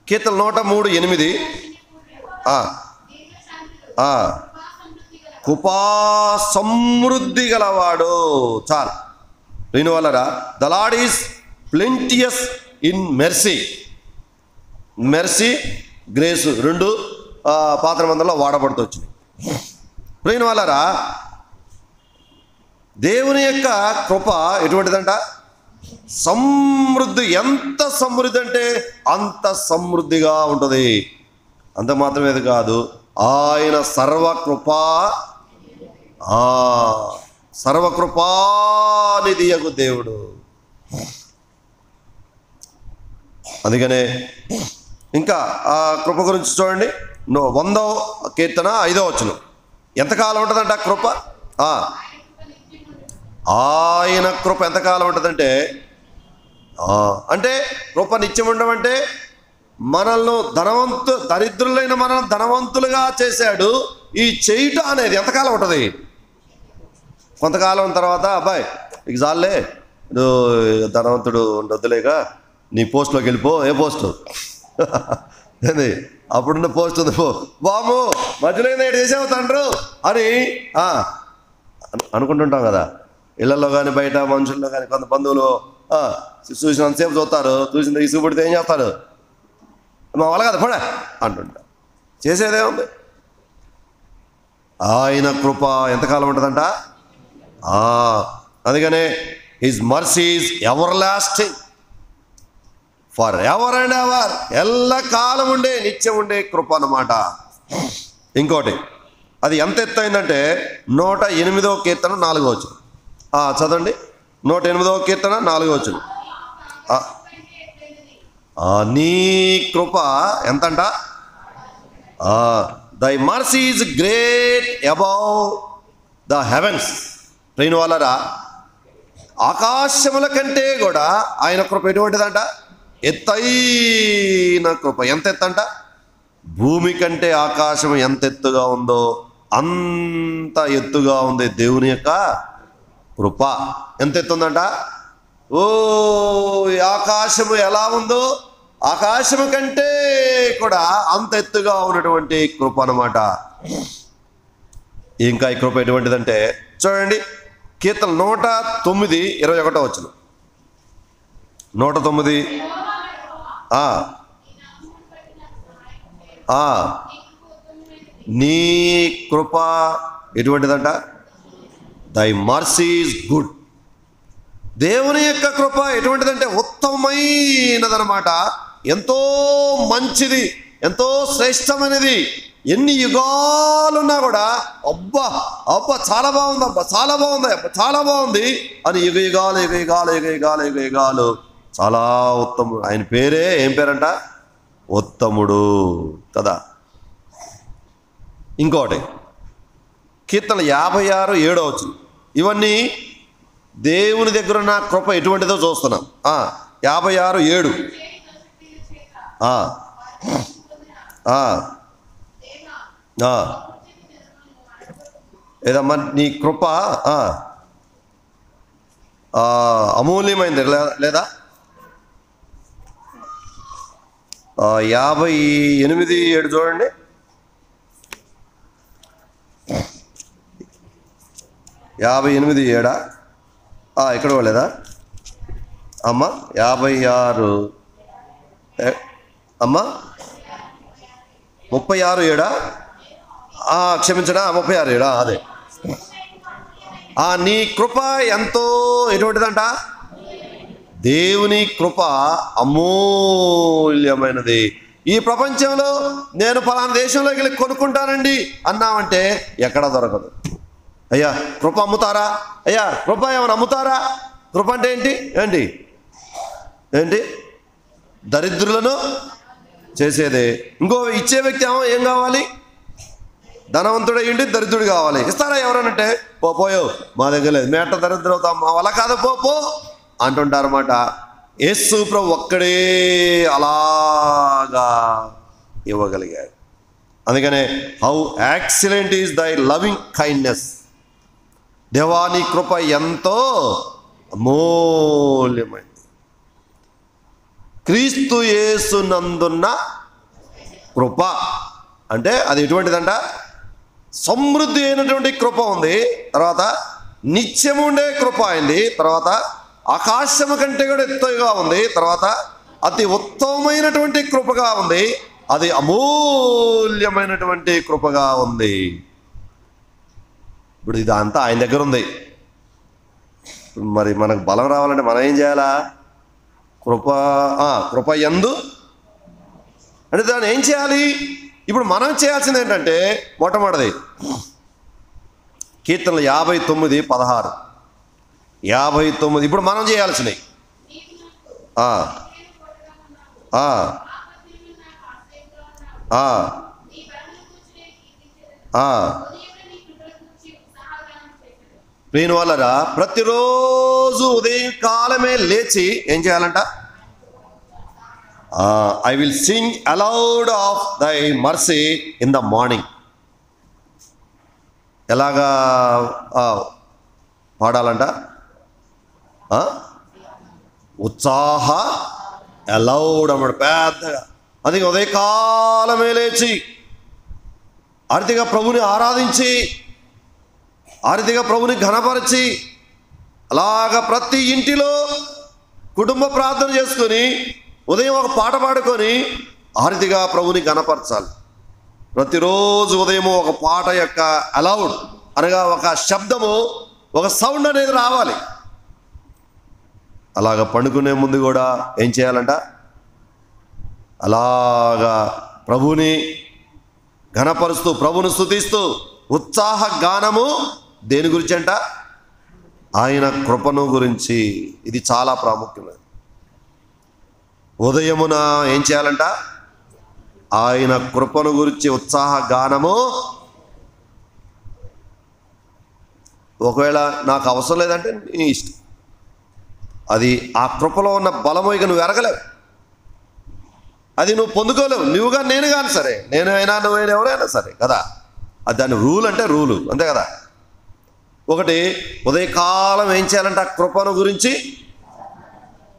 కీర్తన నూట మూడు ఎనిమిది. కుపా కృపా సమృద్ధి గలవాడు. చాలు. దీని వలరా the Lord is plenteous in mercy. Mercy grace రెండు పాత్ర మందల్లో మందలో వాడబడుతూ వచ్చినాయి. ప్రేమ వాళ్ళరా దేవుని యొక్క కృప ఎటువంటిదంట? సమృద్ధి ఎంత సమృద్ధి అంటే అంత సమృద్ధిగా ఉంటుంది. అంత మాత్రమేది కాదు ఆయన సర్వకృప కృప ఆ, దేవుడు. అందుకనే ఇంకా ఆ కృప గురించి చూడండి. వందో కీర్తన ఐదో వచ్చును ఎంతకాలం ఉంటుందంట ఆ కృప? ఆయన కృప ఎంతకాలం ఉంటుందంటే అంటే కృప నిత్యం ఉండడం అంటే మనల్ని ధనవంతు దరిద్రులైన మనల్ని ధనవంతులుగా చేశాడు. ఈ చేయుట అనేది ఎంతకాలం ఉంటుంది? కొంతకాలం తర్వాత అబ్బాయి ఇక చాలే నువ్వు ధనవంతుడు ఉండొద్దులేక నీ పోస్ట్లోకి వెళ్ళిపో ఏ పోస్టు? ఏంది? అప్పుడున్న పోస్ట్ ఉంది పో. బాము మధ్యలో ఏడు చేసావు తండ్రు అని అనుకుంటుంటాం కదా. ఇళ్ళలో కానీ బయట మనుషుల్లో కానీ కొంత బంధువులు చూసినంతసేపు చూస్తారు. చూసిన ఇసుగుపడితే ఏం చేస్తారు? మా వాళ్ళ కదా పడా. అంటుంటా. చేసేదే ఉంది. ఆయన కృప ఎంతకాలం ఉంటుందంట? ఆ, అందుకనే his mercies everlasting. For ever and ever. ఎల్ల కాలం ఉండే నిత్యం ఉండే కృప అన్నమాట. ఇంకోటి అది ఎంత ఎత్తైందంటే నూట ఎనిమిదో కీర్తన నాలుగో వచ్చు చదవండి. నూట ఎనిమిదవ కీర్తన నాలుగవ వచ్చిన నీ కృప ఎంతంట? Thy mercy is great above the heavens train వాళ్ళరా ఆకాశముల కంటే కూడా ఆయన కృప ఎటువంటిదంట? ఎత్తైన కృప. ఎంత ఎత్తంట భూమి కంటే ఆకాశం ఎంత ఎత్తుగా ఉందో అంత ఎత్తుగా ఉంది దేవుని యొక్క కృప. ఎంత ఎత్తుందంట ఓ ఆకాశము ఎలా ఉందో ఆకాశము కంటే కూడా అంత ఎత్తుగా ఉన్నటువంటి కృప అనమాట ఇంకా ఈ కృప ఎటువంటిదంటే చూడండి కీర్తన నూట తొమ్మిది ఇరవై ఒకటో వచ్చిన నూట తొమ్మిది నీ కృప ఎటువంటిదంట? దై మర్సీస్ గుడ్ దేవుని యొక్క కృప ఎటువంటిదంటే ఉత్తమమైనదనమాట ఎంతో మంచిది ఎంతో శ్రేష్టమైనది. ఎన్ని యుగాలున్నా కూడా అబ్బా అబ్బా చాలా బాగుంది అబ్బా చాలా బాగుంది అబ్బా చాలా బాగుంది అని యుగ యుగాలు యుగ యుగాలు యుగ యుగాలు యుగ యుగాలు చాలా ఉత్తముడు. ఆయన పేరే ఏం పేరంట? ఉత్తముడు కదా. ఇంకోటి కీర్తన యాభై ఆరు ఏడో వచ్చింది ఇవన్నీ దేవుని దగ్గర నా కృప ఎటువంటిదో చూస్తున్నాం. యాభై ఆరు ఏడు. ఏదమ్మా నీ కృప అమూల్యమైంది లేదా? యాభై ఎనిమిది ఏడు చూడండి. యాభై ఎనిమిది ఏడా? ఎక్కడ పోలేదా అమ్మ యాభై ఆరు. అమ్మ ముప్పై ఆరు ఏడా? క్షమించడా ముప్పై ఆరు ఏడా? అదే. ఆ నీ కృప ఎంతో ఎటువంటిదంట? దేవుని కృప అమూల్యమైనది. ఈ ప్రపంచంలో నేను ఫలానా దేశంలోకి వెళ్ళి కొనుక్కుంటానండి అన్నామంటే ఎక్కడా దొరకదు. అయ్యా కృప అమ్ముతారా? అయ్యా కృప ఏమైనా అమ్ముతారా? కృప అంటే ఏంటి? ఏంటి? ఏంటి? దరిద్రులను చేసేదే. ఇంకో ఇచ్చే వ్యక్తి ఏమో ఏం కావాలి? ధనవంతుడయ్యుండి దరిద్రుడు కావాలి. ఇస్తారా ఎవరనంటే పో పోయో మా దగ్గర లేదు. మేట దరిద్రం అవుతాం మా వల్ల కాదు పో పో అంటుంటారన్నమాట. యేసు ప్రభు ఒక్కడే అలాగా ఇవ్వగలిగాడు. అందుకనే how excellent is thy loving kindness. దేవాని కృప ఎంతో అమూల్యమైంది క్రీస్తు యేసునందున్న కృప. అంటే అది ఎటువంటిదంట? సమృద్ధి అయినటువంటి కృప ఉంది. తర్వాత నిత్యం ఉండే కృప అయింది. తర్వాత ఆకాశము కంటే కూడా ఎత్తుగా ఉంది. తర్వాత అతి ఉత్తమమైనటువంటి కృపగా ఉంది. అది అమూల్యమైనటువంటి కృపగా ఉంది. ఇప్పుడు ఇదంతా ఆయన దగ్గర ఉంది. మరి మనకు బలం రావాలంటే మనం ఏం చేయాలా? కృప కృప ఎందు అంటే దాన్ని ఏం చేయాలి? ఇప్పుడు మనం చేయాల్సింది ఏంటంటే మొట్టమొదటిది కీర్తనలు యాభై తొమ్మిది పదహారు. యాభై తొమ్మిది. ఇప్పుడు మనం చేయాల్సినవి. ఆ, ఆ, ఆ, ప్రతిరోజు ఉదయం కాలమే లేచి ఏం చేయాలంట? I will sing aloud of thy mercy in the morning ఎలాగా పాడాలంట? ఉత్సాహ అలౌడ్ అన్నాడు పెద్దగా. అది ఉదయకాలమే లేచి ఆర్థిక ప్రభుని ఆరాధించి ఆర్థిక ప్రభుని ఘనపరిచి అలాగ ప్రతి ఇంటిలో కుటుంబ ప్రార్థన చేసుకొని ఉదయం ఒక పాట పాడుకొని ఆర్థిక ప్రభుని ఘనపరచాలి. ప్రతిరోజు ఉదయం ఒక పాట యొక్క అలౌడ్ అనగా ఒక శబ్దము ఒక సౌండ్ అనేది రావాలి. అలాగ పండుకునే ముందు కూడా ఏం చేయాలంట? అలాగా ప్రభుని ఘనపరుస్తూ ప్రభుని స్థుతిస్తూ ఉత్సాహ గానము దేని గురించి అంట ఆయన కృపను గురించి. ఇది చాలా ప్రాముఖ్యమైనది. ఉదయమున ఏం చేయాలంట? ఆయన కృపను గురించి ఉత్సాహ గానము. ఒకవేళ నాకు అవసరం లేదంటే నీ ఇష్టం. అది ఆ కృపలో ఉన్న బలము ఇక నువ్వు ఎరగలేవు. అది నువ్వు పొందుకోలేవు. నువ్వుగా నేను కానీ సరే. నేను అయినా నువ్వైనా ఎవరైనా సరే కదా? అది దాని రూల్ అంటే రూలు. అంతే కదా? ఒకటి ఉదయకాలం ఏం చేయాలంటే? ఆ కృపను గురించి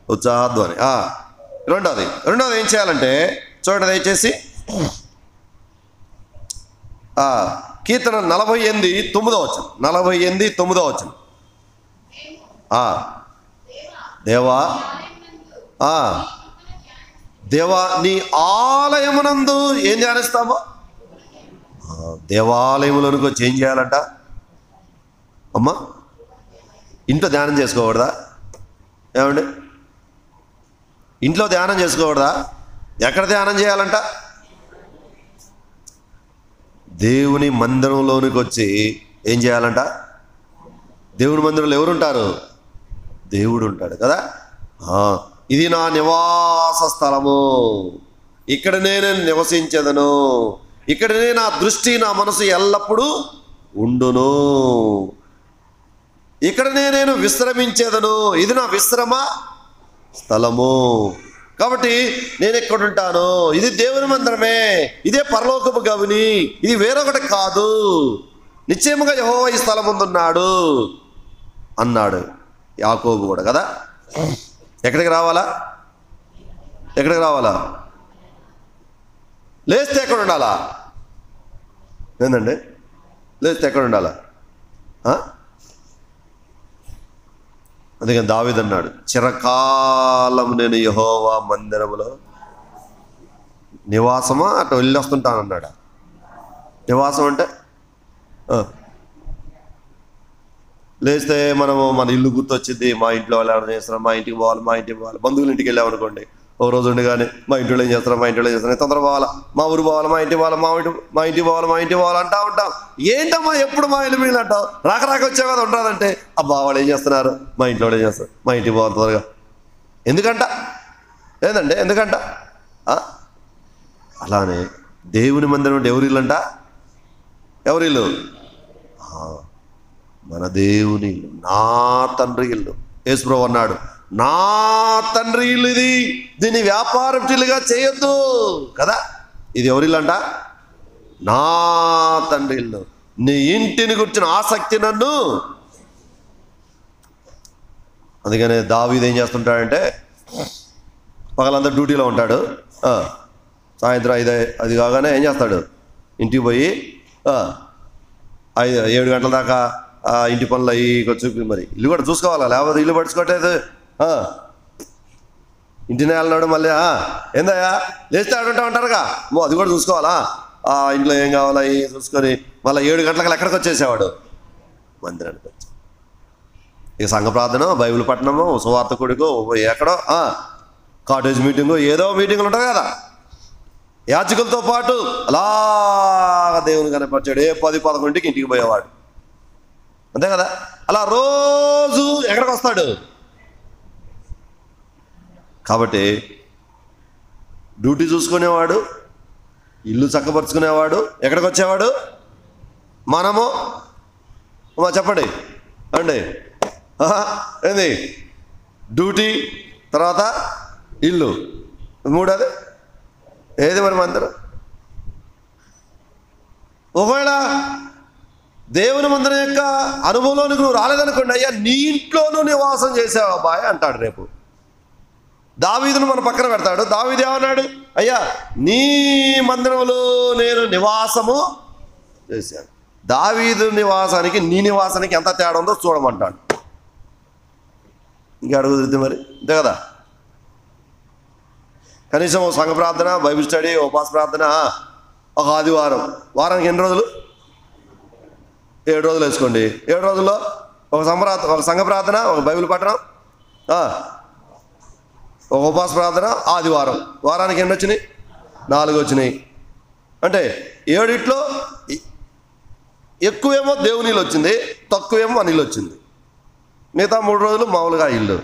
ఉత్సాహధ్వని. రెండోది రెండోది ఏం చేయాలంటే చూడండి దయచేసి. కీర్తన నలభై ఎనిమిది తొమ్మిదో వచ్చిన నలభై ఎనిమిది తొమ్మిదో వచ్చిన దేవా దేవా నీ ఆలయమునందు ఏం ధ్యానిస్తామో? ఆ, దేవాలయములోనికి వచ్చి ఏం చేయాలంట? అమ్మా ఇంట్లో ధ్యానం చేసుకోకూడదా? ఏమండి? ఇంట్లో ధ్యానం చేసుకోకూడదా? ఎక్కడ ధ్యానం చేయాలంట? దేవుని మందిరంలోనికి వచ్చి ఏం చేయాలంట? దేవుని మందిరంలో ఎవరుంటారు? దేవుడు ఉంటాడు కదా? ఇది నా నివాస స్థలము. ఇక్కడ నేను నివసించదను. ఇక్కడనే నా దృష్టి నా మనసు ఎల్లప్పుడూ ఉండును. ఇక్కడనే నేను విశ్రమించేదను. ఇది నా విశ్రమ స్థలము. కాబట్టి నేను ఎక్కడ ఉంటాను ఇది దేవుని మందిరమే. ఇదే పరలోకపు గవిని. ఇది వేరొకటి కాదు. నిశ్చయముగా యహో ఈ స్థలం ముందున్నాడు అన్నాడు యాకోబు కూడా కదా? ఎక్కడికి రావాలా? ఎక్కడికి రావాలా? లేస్తే ఎక్కడ ఉండాలా ఏందండి? లేస్తే ఎక్కడ ఉండాలా అందుకని దావిదన్నాడు చిరకాలం నేను యహోవా మందిరములో నివాసమా? అటు వెళ్ళి వస్తుంటానన్నాడు నివాసం అంటే? లేస్తే మనము మన ఇల్లు గుర్తొచ్చింది మా ఇంట్లో వాళ్ళు ఎవరు చేస్తారు మా ఇంటికి పోవాలి మా ఇంటికి పోవాలి బంధువుల ఇంటికి వెళ్ళామనుకోండి ఒక రోజు ఉండగానే మా ఇంట్లో ఏం చేస్తారా? మా ఇంట్లో ఏం చేస్తారా? తొందర పోవాలా? మా ఊరు పోవాలి? మా ఇంటి పోవాలి? మా ఇంటి మా ఇంటి పోవాలి? మా ఇంటి పోవాలి? అంటా ఉంటాం. ఏంటమ్మా ఎప్పుడు మా ఇల్లు మిగిలిన అంటావు? రాక రాక కదా ఉంటుందంటే అబ్బా వాళ్ళు ఏం చేస్తున్నారు? మా ఇంట్లో వాళ్ళు ఏం చేస్తారు? మా ఇంటికి పోవాలి త్వరగా ఎందుకంట? లేదండి ఎందుకంట? అలానే దేవుని మందిరం అంటే ఎవరి అంట ఎవరి ఇల్లు? మన దేవుని ఇల్లు. నా తండ్రి ఇల్లు. యేసుప్రభు అన్నాడు. నా తండ్రి ఇల్లు ఇది దీన్ని వ్యాపారటిలుగా చేయొద్దు కదా? ఇది ఎవరిల్లంట అంట? నా తండ్రి ఇల్లు. నీ ఇంటిని గుర్చిన ఆసక్తి నన్ను. అందుకనే దావీది ఏం చేస్తుంటాడంటే పగలంతా డ్యూటీలో ఉంటాడు. సాయంత్రం ఐదు అది కాగానే ఏం చేస్తాడు? ఇంటికి పోయి ఐదు ఏడు గంటల దాకా ఇంటి పనులు అయ్యి కొంచెం మరి ఇల్లు కూడా చూసుకోవాలా? లేకపోతే ఇల్లు పడుచుకోవట్లేదు ఇంటి నేలన్నాడు మళ్ళీ ఏందయ్యా? లేస్తే ఆడుంటా ఉంటారుగా. నువ్వు అది కూడా చూసుకోవాలా? ఇంట్లో ఏం కావాలా ఏం చూసుకొని మళ్ళీ ఏడు గంటలకు ఎక్కడికి వచ్చేసేవాడు? మందిరానికి వచ్చి. ఇక సంఘ ప్రార్థన బైబిల్ పట్టణము సువార్త కొడుకు ఎక్కడో కాటేజ్ మీటింగు ఏదో మీటింగులు ఉంటాయి కదా. యాచకులతో పాటు అలాగా దేవుని కనపరిచాడు. ఏ పది పదకొండుకి ఇంటికి పోయేవాడు. అంతే కదా? అలా రోజు ఎక్కడికి వస్తాడు? కాబట్టి డ్యూటీ చూసుకునేవాడు ఇల్లు చక్కపరుచుకునేవాడు ఎక్కడికి వచ్చేవాడు? మనము? మా చెప్పండి. అండి ఏంది? డ్యూటీ తర్వాత ఇల్లు. మూడోది? ఏది మరి మందిరం ఒకవేళ దేవుని మందిరం యొక్క అనుభవంలోనికి నువ్వు రాలేదనుకోండి అయ్యా నీ ఇంట్లోనూ నివాసం చేసావు అబ్బాయి అంటాడు రేపు. దావీదును మన పక్కన పెడతాడు. దావీదు ఏమన్నాడు? అయ్యా నీ మందిరంలో నేను నివాసము చేశాను. దావీదు నివాసానికి నీ నివాసానికి ఎంత తేడా ఉందో చూడమంటాడు. ఇంకా అడుగుతుంది మరి? అంతే కదా? కనీసం ఓ సంఘ ప్రార్థన బైబిల్ స్టడీ ఉపాస ప్రార్థన ఒక ఆదివారం. వారానికి ఎన్ని రోజులు? ఏడు రోజులు వేసుకోండి. ఏడు రోజుల్లో ఒక సంప్రా ఒక సంఘ ప్రార్థన ఒక బైబిల్ పట్టణం ఒక ఉపవాస ప్రార్థన ఆదివారం. వారానికి ఎన్ని వచ్చినాయి? నాలుగు వచ్చినాయి. అంటే ఏడిట్లో ఎక్కువేమో దేవునిలు వచ్చింది తక్కువేమో నీళ్ళు వచ్చింది. మిగతా మూడు రోజులు మామూలుగా ఇల్లు.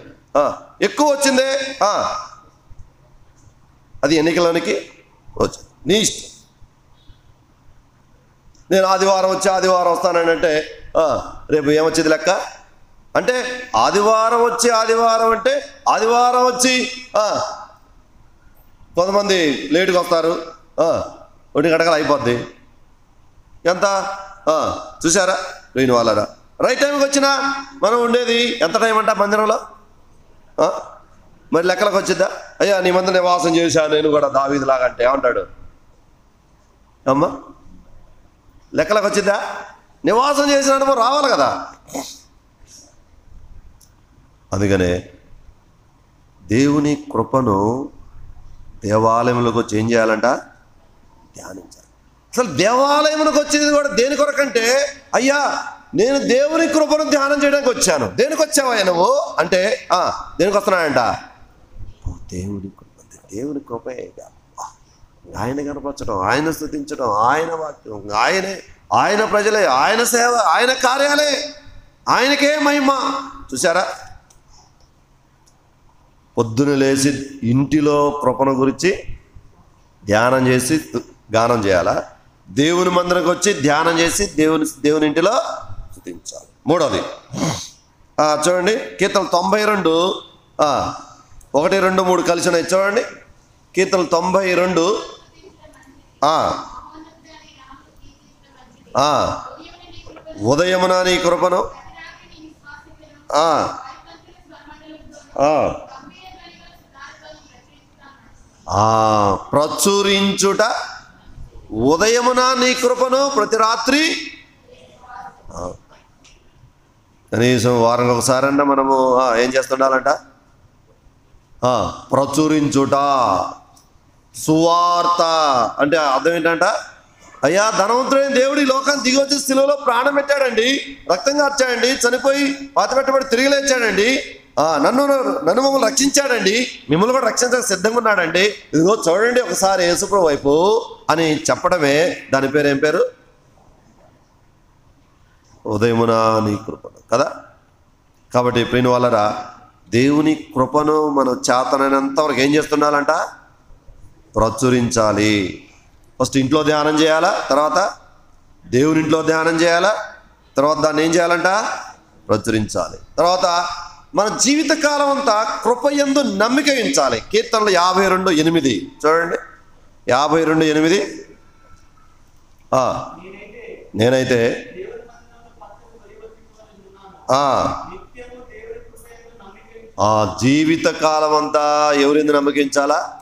ఎక్కువ వచ్చిందే అది ఎన్నికలోనికి వచ్చింది. నీ ఇష్టం. నేను ఆదివారం వచ్చి ఆదివారం వస్తానంటే రేపు ఏమొచ్చేది లెక్క? అంటే ఆదివారం వచ్చి ఆదివారం అంటే ఆదివారం వచ్చి కొంతమంది లేటుగా వస్తారు. ఆ, ఒంటి గంటకలు అయిపోద్ది. ఎంత? చూసారా లేని వాళ్ళరా. రైట్ టైంకి వచ్చినా మనం ఉండేది ఎంత టైం అంట మందిరంలో? మరి లెక్కలకు వచ్చిద్దా? అయ్యా నీ మంది నివాసం చేశాను నేను కూడా దావీదిలాగా అంటే ఏమంటాడు అమ్మా లెక్కలకు వచ్చిద్దా? నివాసం చేసిన రావాలి కదా. అందుకనే దేవుని కృపను దేవాలయంలోకి వచ్చి ఏం చేయాలంట ధ్యానించాలి. అసలు దేవాలయంలోకి వచ్చేది కూడా దేని కొరకంటే అయ్యా నేను దేవుని కృపను ధ్యానం చేయడానికి వచ్చాను. దేనికి వచ్చావయ్యా నువ్వు? అంటే దేనికి వస్తున్నాడంట దేవుని కృప దేవుని కృపే ఆయన కనపరచడం ఆయన స్థుతించడం ఆయన వాక్యం ఆయనే ఆయన ప్రజలే ఆయన సేవ ఆయన కార్యాలే ఆయనకే మహిమ. చూసారా పొద్దున లేచి ఇంటిలో కృపణ గురించి ధ్యానం చేసి గానం చేయాలా? దేవుని మందిరకు వచ్చి ధ్యానం చేసి దేవుని దేవుని ఇంటిలో స్థుతించాలి. మూడోది. చూడండి కీర్తన తొంభై రెండు ఒకటి రెండు మూడు కలిసి ఉన్నాయి చూడండి కీర్తన తొంభై రెండు ఉదయమున నీ కృపను ఆ, ప్రచురించుట ఉదయమున నీ కృపను ప్రతి రాత్రి. కనీసం వారం ఒకసారన్నా మనము ఏం చేస్తుండాలంట? ప్రచురించుట. సువార్త. అంటే అర్థం ఏంటంట? అయ్యా ధనవంతుడైన దేవుడు ఈ లోకాన్ని దిగి వచ్చి శిలువలో ప్రాణం పెట్టాడండి. రక్తం కార్చాడండి చనిపోయి పాత పెట్టబడి తిరిగి లేచాడండి. నన్ను నన్ను మమ్మల్ని రక్షించాడండి. మిమ్మల్ని కూడా రక్షించడానికి సిద్ధంగా ఉన్నాడండి. ఇదిగో చూడండి ఒకసారి యేసుప్రభు వైపు అని చెప్పడమే. దాని పేరు ఏం పేరు? ఉదయమున నీ కృపను. కదా? కాబట్టి ప్రియుని వాళ్ళరా దేవుని కృపను మనం చేతనంతవరకు ఏం చేస్తుండాలంట ప్రచురించాలి. ఫస్ట్ ఇంట్లో ధ్యానం చేయాలా? తర్వాత దేవుని ఇంట్లో ధ్యానం చేయాలా? తర్వాత దాన్ని ఏం చేయాలంట? ప్రచురించాలి. తర్వాత మన జీవితకాలం అంతా కృపయందు నమ్మిక ఉంచాలి. కీర్తనలు యాభై రెండు ఎనిమిది. చూడండి. యాభై రెండు ఎనిమిది. నేనైతే జీవితకాలం అంతా ఎవరింది నమ్మకించాలా?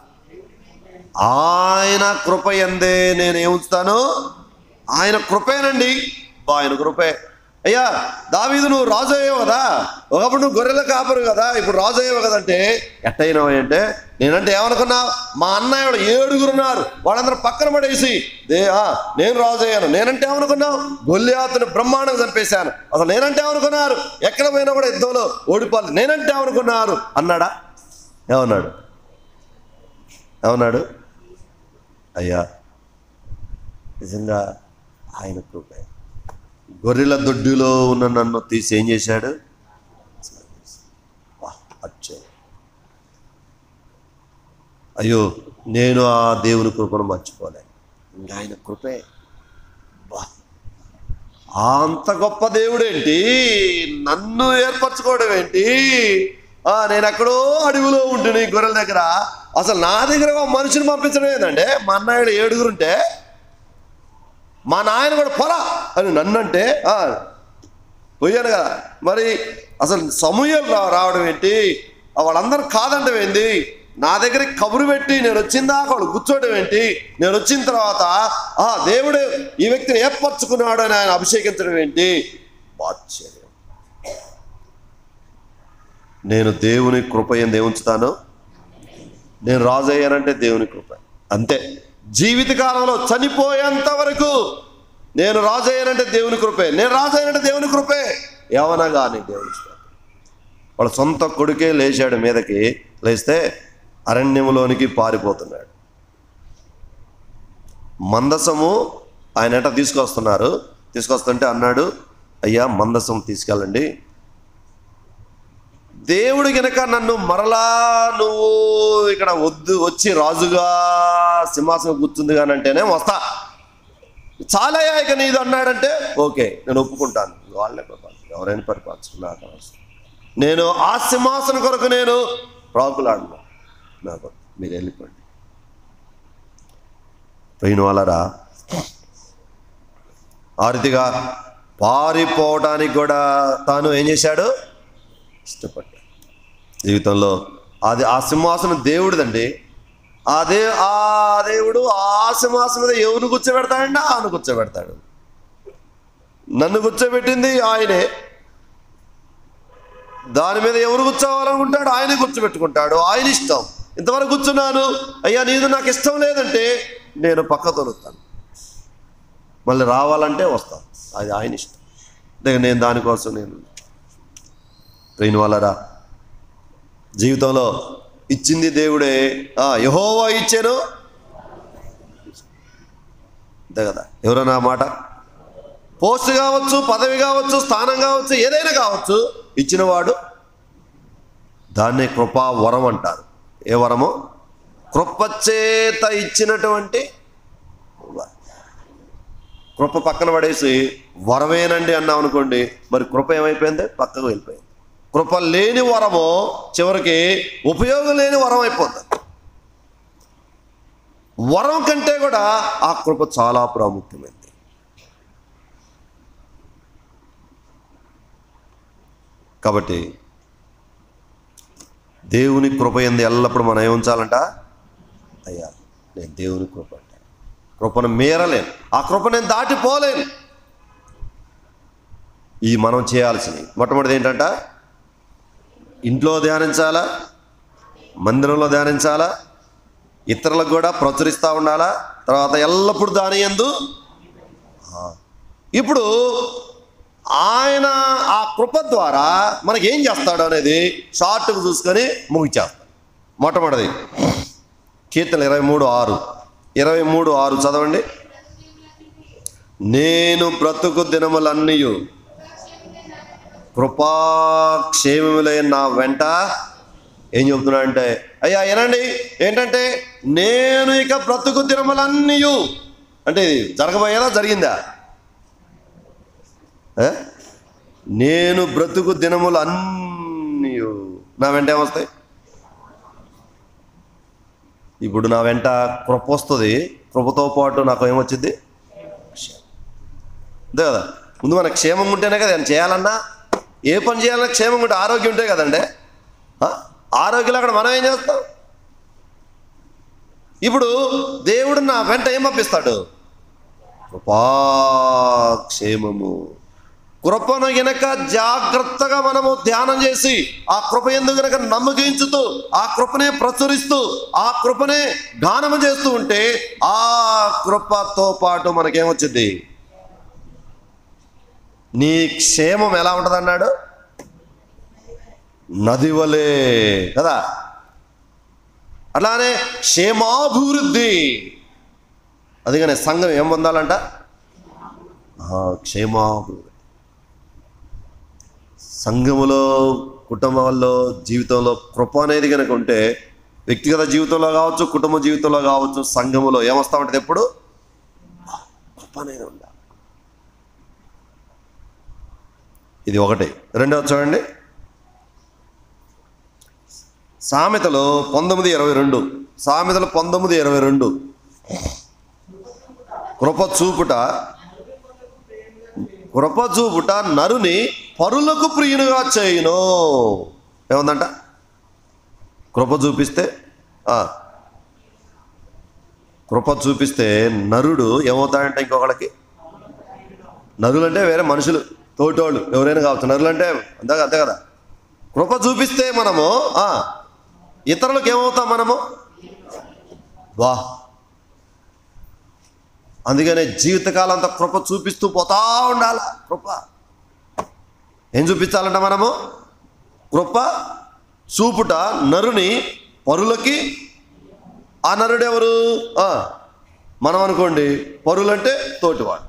ఆయన కృప ఎందే నేను ఏముంచుతాను ఆయన కృపేనండి. ఆయన కృపే. అయ్యా దావీదు నువ్వు రాజు అయ్యావు కదా? ఒకప్పుడు నువ్వు గొర్రెల కాపరు కదా ఇప్పుడు రాజు అయ్యావు కదంటే? ఎట్టయినావు అంటే నేనంటే ఏమనుకున్నావు మా అన్నయ్య ఏడుగురు ఉన్నారు వాళ్ళందరూ పక్కన పడేసి దే ఆ, నేను రాజు అయ్యాను నేనంటే ఏమనుకున్నావు? గొల్లియాతను బ్రహ్మాండంగా చంపేశాను. అసలు నేనంటే ఏమనుకున్నారు? ఎక్కడ పోయినా కూడా యుద్ధంలో ఓడిపోవాలి. నేనంటే ఏమనుకున్నారు? అన్నాడా? ఏమన్నాడు? ఏమన్నాడు? అయ్యా నిజంగా ఆయన కృపే. గొర్రెల దొడ్డులో ఉన్న నన్ను తీసి ఏం చేశాడు? అయ్యో నేను ఆ దేవుని కృపను మర్చిపోలే. ఇంకా ఆయన కృపే. బా అంత గొప్ప దేవుడేంటి? నన్ను ఏర్పరచుకోవడం ఏంటి? ఆ, నేను ఎక్కడో అడవిలో ఉంటుంది గొర్రెల దగ్గర. అసలు నా దగ్గర ఒక మనిషిని పంపించడం ఏంటంటే మా అన్నయ్యడు ఏడుగురుంటే మా నాయన కూడా పొలా అని నన్నంటే అంటే పోయాను కదా. మరి అసలు సమూహలు రా రావడం ఏంటి? వాళ్ళందరూ కాదంటం ఏంది? నా దగ్గరికి కబురు పెట్టి నేను వచ్చిందా వాళ్ళు కూర్చోవడం ఏంటి? నేను వచ్చిన తర్వాత ఆ దేవుడు ఈ వ్యక్తిని ఏర్పరచుకున్నాడు అని ఆయన అభిషేకించడం ఏంటి? ఆశ్చర్యం. నేను దేవుని కృప ఏంది ఉంచుతాను. నేను రాజు అయ్యానంటే దేవుని కృప. అంతే. జీవితకాలంలో చనిపోయేంత వరకు నేను రాజయ్యానంటే దేవుని కృపే. నేను రాజయ్యానంటే దేవుని కృపే. ఏమన్నా కానీ దేవుని వాళ్ళ సొంత కొడుకే లేచాడు మీదకి లేస్తే అరణ్యంలోనికి పారిపోతున్నాడు. మందసము ఆయన ఎట తీసుకొస్తున్నారు? తీసుకొస్తుంటే అన్నాడు అయ్యా మందసం తీసుకెళ్ళండి. దేవుడు గనక నన్ను మరలా నువ్వు ఇక్కడ వద్దు వచ్చి రాజుగా సింహాసనం కూర్చుంది కానీ అంటేనే వస్తా. చాలయ్యా ఇక నీది అన్నాడంటే ఓకే నేను ఒప్పుకుంటాను. వాళ్ళే పరిపాలించు ఎవరైనా పరిపాలించు నాకు అవసరం నేను ఆ సింహాసనం కొరకు నేను ప్రాకులాడను. నాకు మీరు వెళ్ళిపోండి. పోయిన వాళ్ళరా? ఆ పారిపోవడానికి కూడా తాను ఏం చేశాడు? ఇష్టపడ్డాడు. జీవితంలో అది ఆ సింహాసనం దేవుడిదండి. అదే ఆ దేవుడు ఆ సింహాసనం మీద ఎవరిని కూర్చోబెడతాడంటే ఆయన కూర్చోబెడతాడు. నన్ను కూర్చోబెట్టింది ఆయనే. దాని మీద ఎవరు కూర్చోవాలనుకుంటాడు ఆయనే కూర్చోబెట్టుకుంటాడు. ఆయన ఇష్టం. ఇంతవరకు కూర్చున్నాను. అయ్యా నీది నాకు ఇష్టం లేదంటే నేను పక్క తొలుతాను మళ్ళీ రావాలంటే వస్తాను. అది ఆయన ఇష్టం. దగ్గర నేను దానికోసం నేను పోయిన వాళ్ళరా జీవితంలో ఇచ్చింది దేవుడే. ఆ, ఇచ్చాను. అంతే కదా. ఎవరన్నా మాట? పోస్ట్ కావచ్చు పదవి కావచ్చు స్థానం కావచ్చు ఏదైనా కావచ్చు ఇచ్చినవాడు దాన్నే కృపా వరం అంటారు. ఏ వరము? కృపచేత ఇచ్చినటువంటి కృప పక్కన పడేసి వరమేనండి అన్నాం అనుకోండి మరి కృప ఏమైపోయింది? పక్కకు వెళ్ళిపోయింది. కృప లేని వరము చివరికి ఉపయోగం లేని వరం అయిపోతుంది వరం కంటే కూడా ఆ కృప చాలా ప్రాముఖ్యమైనది. కాబట్టి దేవుని కృప ఎందు ఎల్లప్పుడూ మనం ఏం ఉంచాలంట? అయ్యా నేను దేవుని కృప అంట. కృపను మీరలేను. ఆ కృప నేను దాటిపోలేను. ఈ మనం చేయాల్సినవి మొట్టమొదటి ఏంటంటే? ఇంట్లో ధ్యానించాలా? మందిరంలో ధ్యానించాలా? ఇతరులకు కూడా ప్రచురిస్తూ ఉండాలా? తర్వాత ఎల్లప్పుడూ దాని ఎందు? ఇప్పుడు ఆయన ఆ కృప ద్వారా మనకి ఏం చేస్తాడు అనేది షార్ట్గా చూసుకొని ముగిచేస్తాడు మొట్టమొదటిది కీర్తన ఇరవై మూడు ఆరు. ఇరవై మూడు ఆరు చదవండి. నేను బ్రతుకు దినములన్నీయు కృపాక్షేమములే నా వెంట ఏం చెబుతున్నా అంటే అయ్యా ఏనండి? ఏంటంటే నేను ఇక బ్రతుకు దినములన్నీయు. అంటే ఇది జరిగిందా? నేను బ్రతుకు దినములు అన్నీ నా వెంట ఏమొస్తాయి? ఇప్పుడు నా వెంట కృప వస్తుంది. కృపతో పాటు నాకు ఏమొచ్చింది అంతే కదా? ముందు మన క్షేమం ఉంటేనే కదా నేను చేయాలన్నా ఏ పని చేయాలన్నా క్షేమం ఉంటే ఆరోగ్యం ఉంటే కదండి? ఆరోగ్యం అక్కడ మనం ఏం చేస్తాం? ఇప్పుడు దేవుడు నా వెంట ఏం పంపిస్తాడు? కృపాక్షేమము కృపను గనక జాగ్రత్తగా మనము ధ్యానం చేసి ఆ కృప ఎందు గనక నమ్మకించుతూ ఆ కృపనే ప్రచురిస్తూ ఆ కృపనే గానము చేస్తూ ఉంటే ఆ కృపతో పాటు మనకేమొచ్చింది నీ క్షేమం ఎలా ఉంటుంది అన్నాడు నది వలే కదా? అట్లానే క్షేమాభివృద్ధి. అందుకనే సంఘం ఏం పొందాలంట? క్షేమాభివృద్ధి. సంఘములో కుటుంబంలో జీవితంలో కృప అనేది కనుక ఉంటే వ్యక్తిగత జీవితంలో కావచ్చు కుటుంబ జీవితంలో కావచ్చు సంఘములో ఏమొస్తా ఉంటుంది ఎప్పుడు? కృప అనేది ఉండాలి. ఇది ఒకటి. రెండవ చూడండి. సామెతలు పంతొమ్మిది ఇరవై రెండు. సామెతలు పంతొమ్మిది ఇరవై రెండు. కృప చూపుట కృప చూపుట నరుని పరులకు ప్రియునుగా చేయును. ఏముందంట? కృప చూపిస్తే కృప చూపిస్తే నరుడు ఏమవుతాడంటే ఇంకొకళ్ళకి? నరులు అంటే వేరే మనుషులు. తోటోళ్ళు ఎవరైనా కావచ్చు నరులు అంటే అంతే అంతే కదా. కృప చూపిస్తే మనము ఇతరులకు ఏమవుతాం మనము? వా. అందుకనే జీవితకాలం అంతా కృప చూపిస్తూ పోతా ఉండాల. కృప. ఏం చూపించాలంట మనము? కృప చూపుట నరుని పరులకి ఆ నరుడెవరు? మనం అనుకోండి పరులంటే తోటివాడు.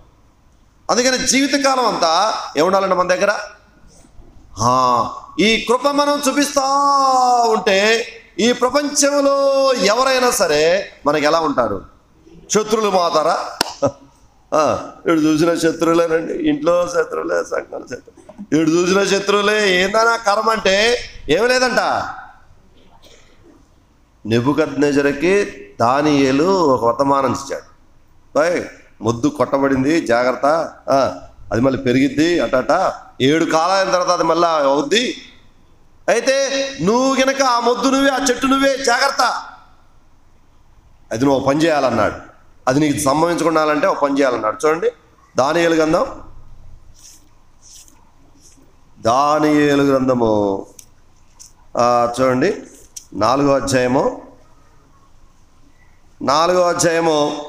అందుకని జీవితకాలం అంతా ఏముండాలండి మన దగ్గర? ఈ కృప మనం చూపిస్తూ ఉంటే ఈ ప్రపంచంలో ఎవరైనా సరే మనకి ఎలా ఉంటారు? శత్రువులు మాతారా ఆ, ఇటు చూసిన శత్రువులేనండి. ఇంట్లో శత్రువులే సంఘాల శత్రువులు. ఇటు చూసిన శత్రువులే. ఏందన్నా కర్మ అంటే ఏమి లేదంట. నెబుకద్నెజరకి దానియేలు ఒక వర్తమానం ఇచ్చాడు. బాయ్. మొద్దు కొట్టబడింది జాగ్రత్త. అది మళ్ళీ పెరిగిద్ది అటట. ఏడు కాలాల తర్వాత అది మళ్ళీ అవుద్ది. అయితే నువ్వు గనక ఆ మొద్దు నువ్వే ఆ చెట్టు నువ్వే జాగ్రత్త. అది నువ్వు పని చేయాలన్నాడు. అది నీకు సంభవించకుండా ఉండాలంటే ఒక పని చేయాలన్నాడు. చూడండి దానియలు గ్రంథం. దానియేలు గ్రంథము. చూడండి నాలుగో అధ్యాయము. నాలుగో అధ్యాయము.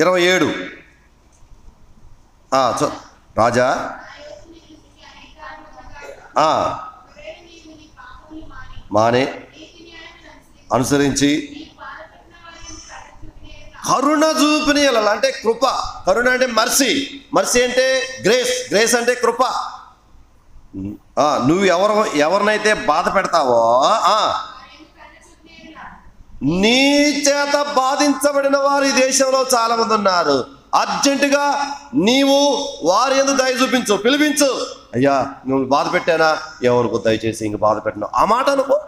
ఇరవై ఏడు. చూ- రాజా? మానే. అనుసరించి. కరుణ చూపిని అంటే కృప. కరుణ అంటే మర్సీ. మర్సీ అంటే గ్రేస్. గ్రేస్ అంటే కృప. నువ్వు ఎవరు ఎవరినైతే బాధ పెడతావో నీ చేత బాధించబడిన వారు ఈ దేశంలో చాలా మంది ఉన్నారు. అర్జెంటుగా నీవు వారి ఎందుకు దయ చూపించు పిలిపించు. అయ్యా నువ్వు బాధ పెట్టానా? ఎవరికి దయచేసి ఇంక బాధ పెట్టను. ఆ మాట అనుకో.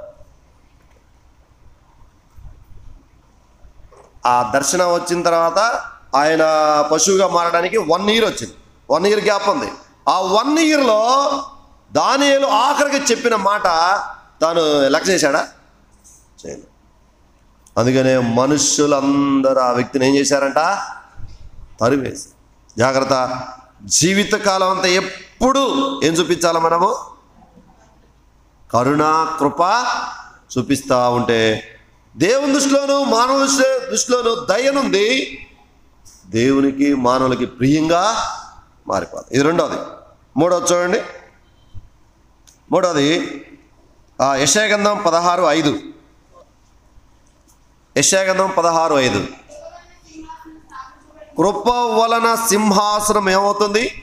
ఆ దర్శనం వచ్చిన తర్వాత ఆయన పశువుగా మారడానికి వన్ ఇయర్ వచ్చింది. వన్ ఇయర్ గ్యాప్ ఉంది. ఆ వన్ ఇయర్లో దానియేలు ఆఖరికి చెప్పిన మాట తాను లెక్క చేశాడా? చేయలేదు. అందుకనే మనుషులందరూ ఆ వ్యక్తిని ఏం చేశారంట? తరివేసి జాగ్రత్త. జీవితకాలం అంతా ఎప్పుడు ఏం చూపించాలి మనము? కరుణ కృప చూపిస్తూ ఉంటే దేవుని దృష్టిలోను మానవ దృష్టి దృష్టిలోను దయనుంది దేవునికి మానవులకి ప్రియంగా మారిపోదు ఇది రెండోది. మూడోది చూడండి. మూడోది ఆ యశాగంధం పదహారు ఐదు. యశాగంధం పదహారు ఐదు. కృప వలన సింహాసనం ఏమవుతుంది?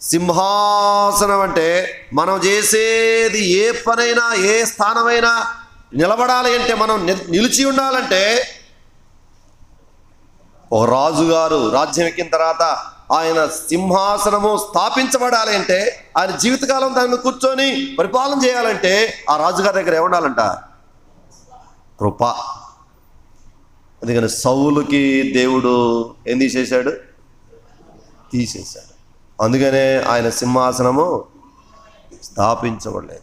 సింహాసనం అంటే మనం చేసేది ఏ పనైనా ఏ స్థానమైనా నిలబడాలి అంటే మనం ని- నిలిచి ఉండాలంటే ఒక రాజుగారు రాజ్యం ఎక్కిన తర్వాత ఆయన సింహాసనము స్థాపించబడాలి అంటే ఆయన జీవితకాలం దాన్ని కూర్చొని పరిపాలన చేయాలంటే ఆ రాజుగారి దగ్గర ఏముండాలంట? కృప. అందుకని సౌలుకి దేవుడు ఏం తీసేశాడు? తీసేశాడు. అందుకనే ఆయన సింహాసనము స్థాపించబడలేదు.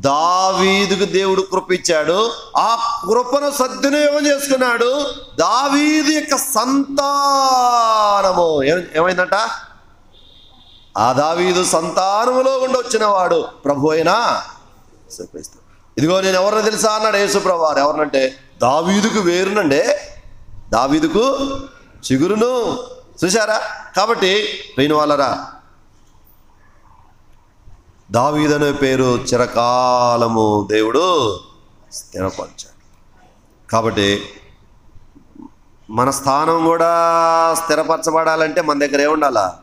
దావీదుకు దేవుడు కృపించాడు ఆ కృపను సద్వినియోగం చేసుకున్నాడు. దావీదు యొక్క సంతానము. ఏమైందట ఏమైందంట? ఆ దావీదు సంతానములో ఉండి వచ్చిన వాడు ప్రభు అయినా ఇదిగో నేను ఎవరిని తెలుసా అన్నాడు యేసుప్రభు వారు. ఎవరినంటే? దావీదుకు వేరునండే దావీదుకు చిగురును. చూశారా? కాబట్టి పోయిన వాళ్ళరా దావీదనే పేరు చిరకాలము దేవుడు స్థిరపరిచాడు. కాబట్టి మన స్థానం కూడా స్థిరపరచబడాలంటే మన దగ్గర ఏముండాలా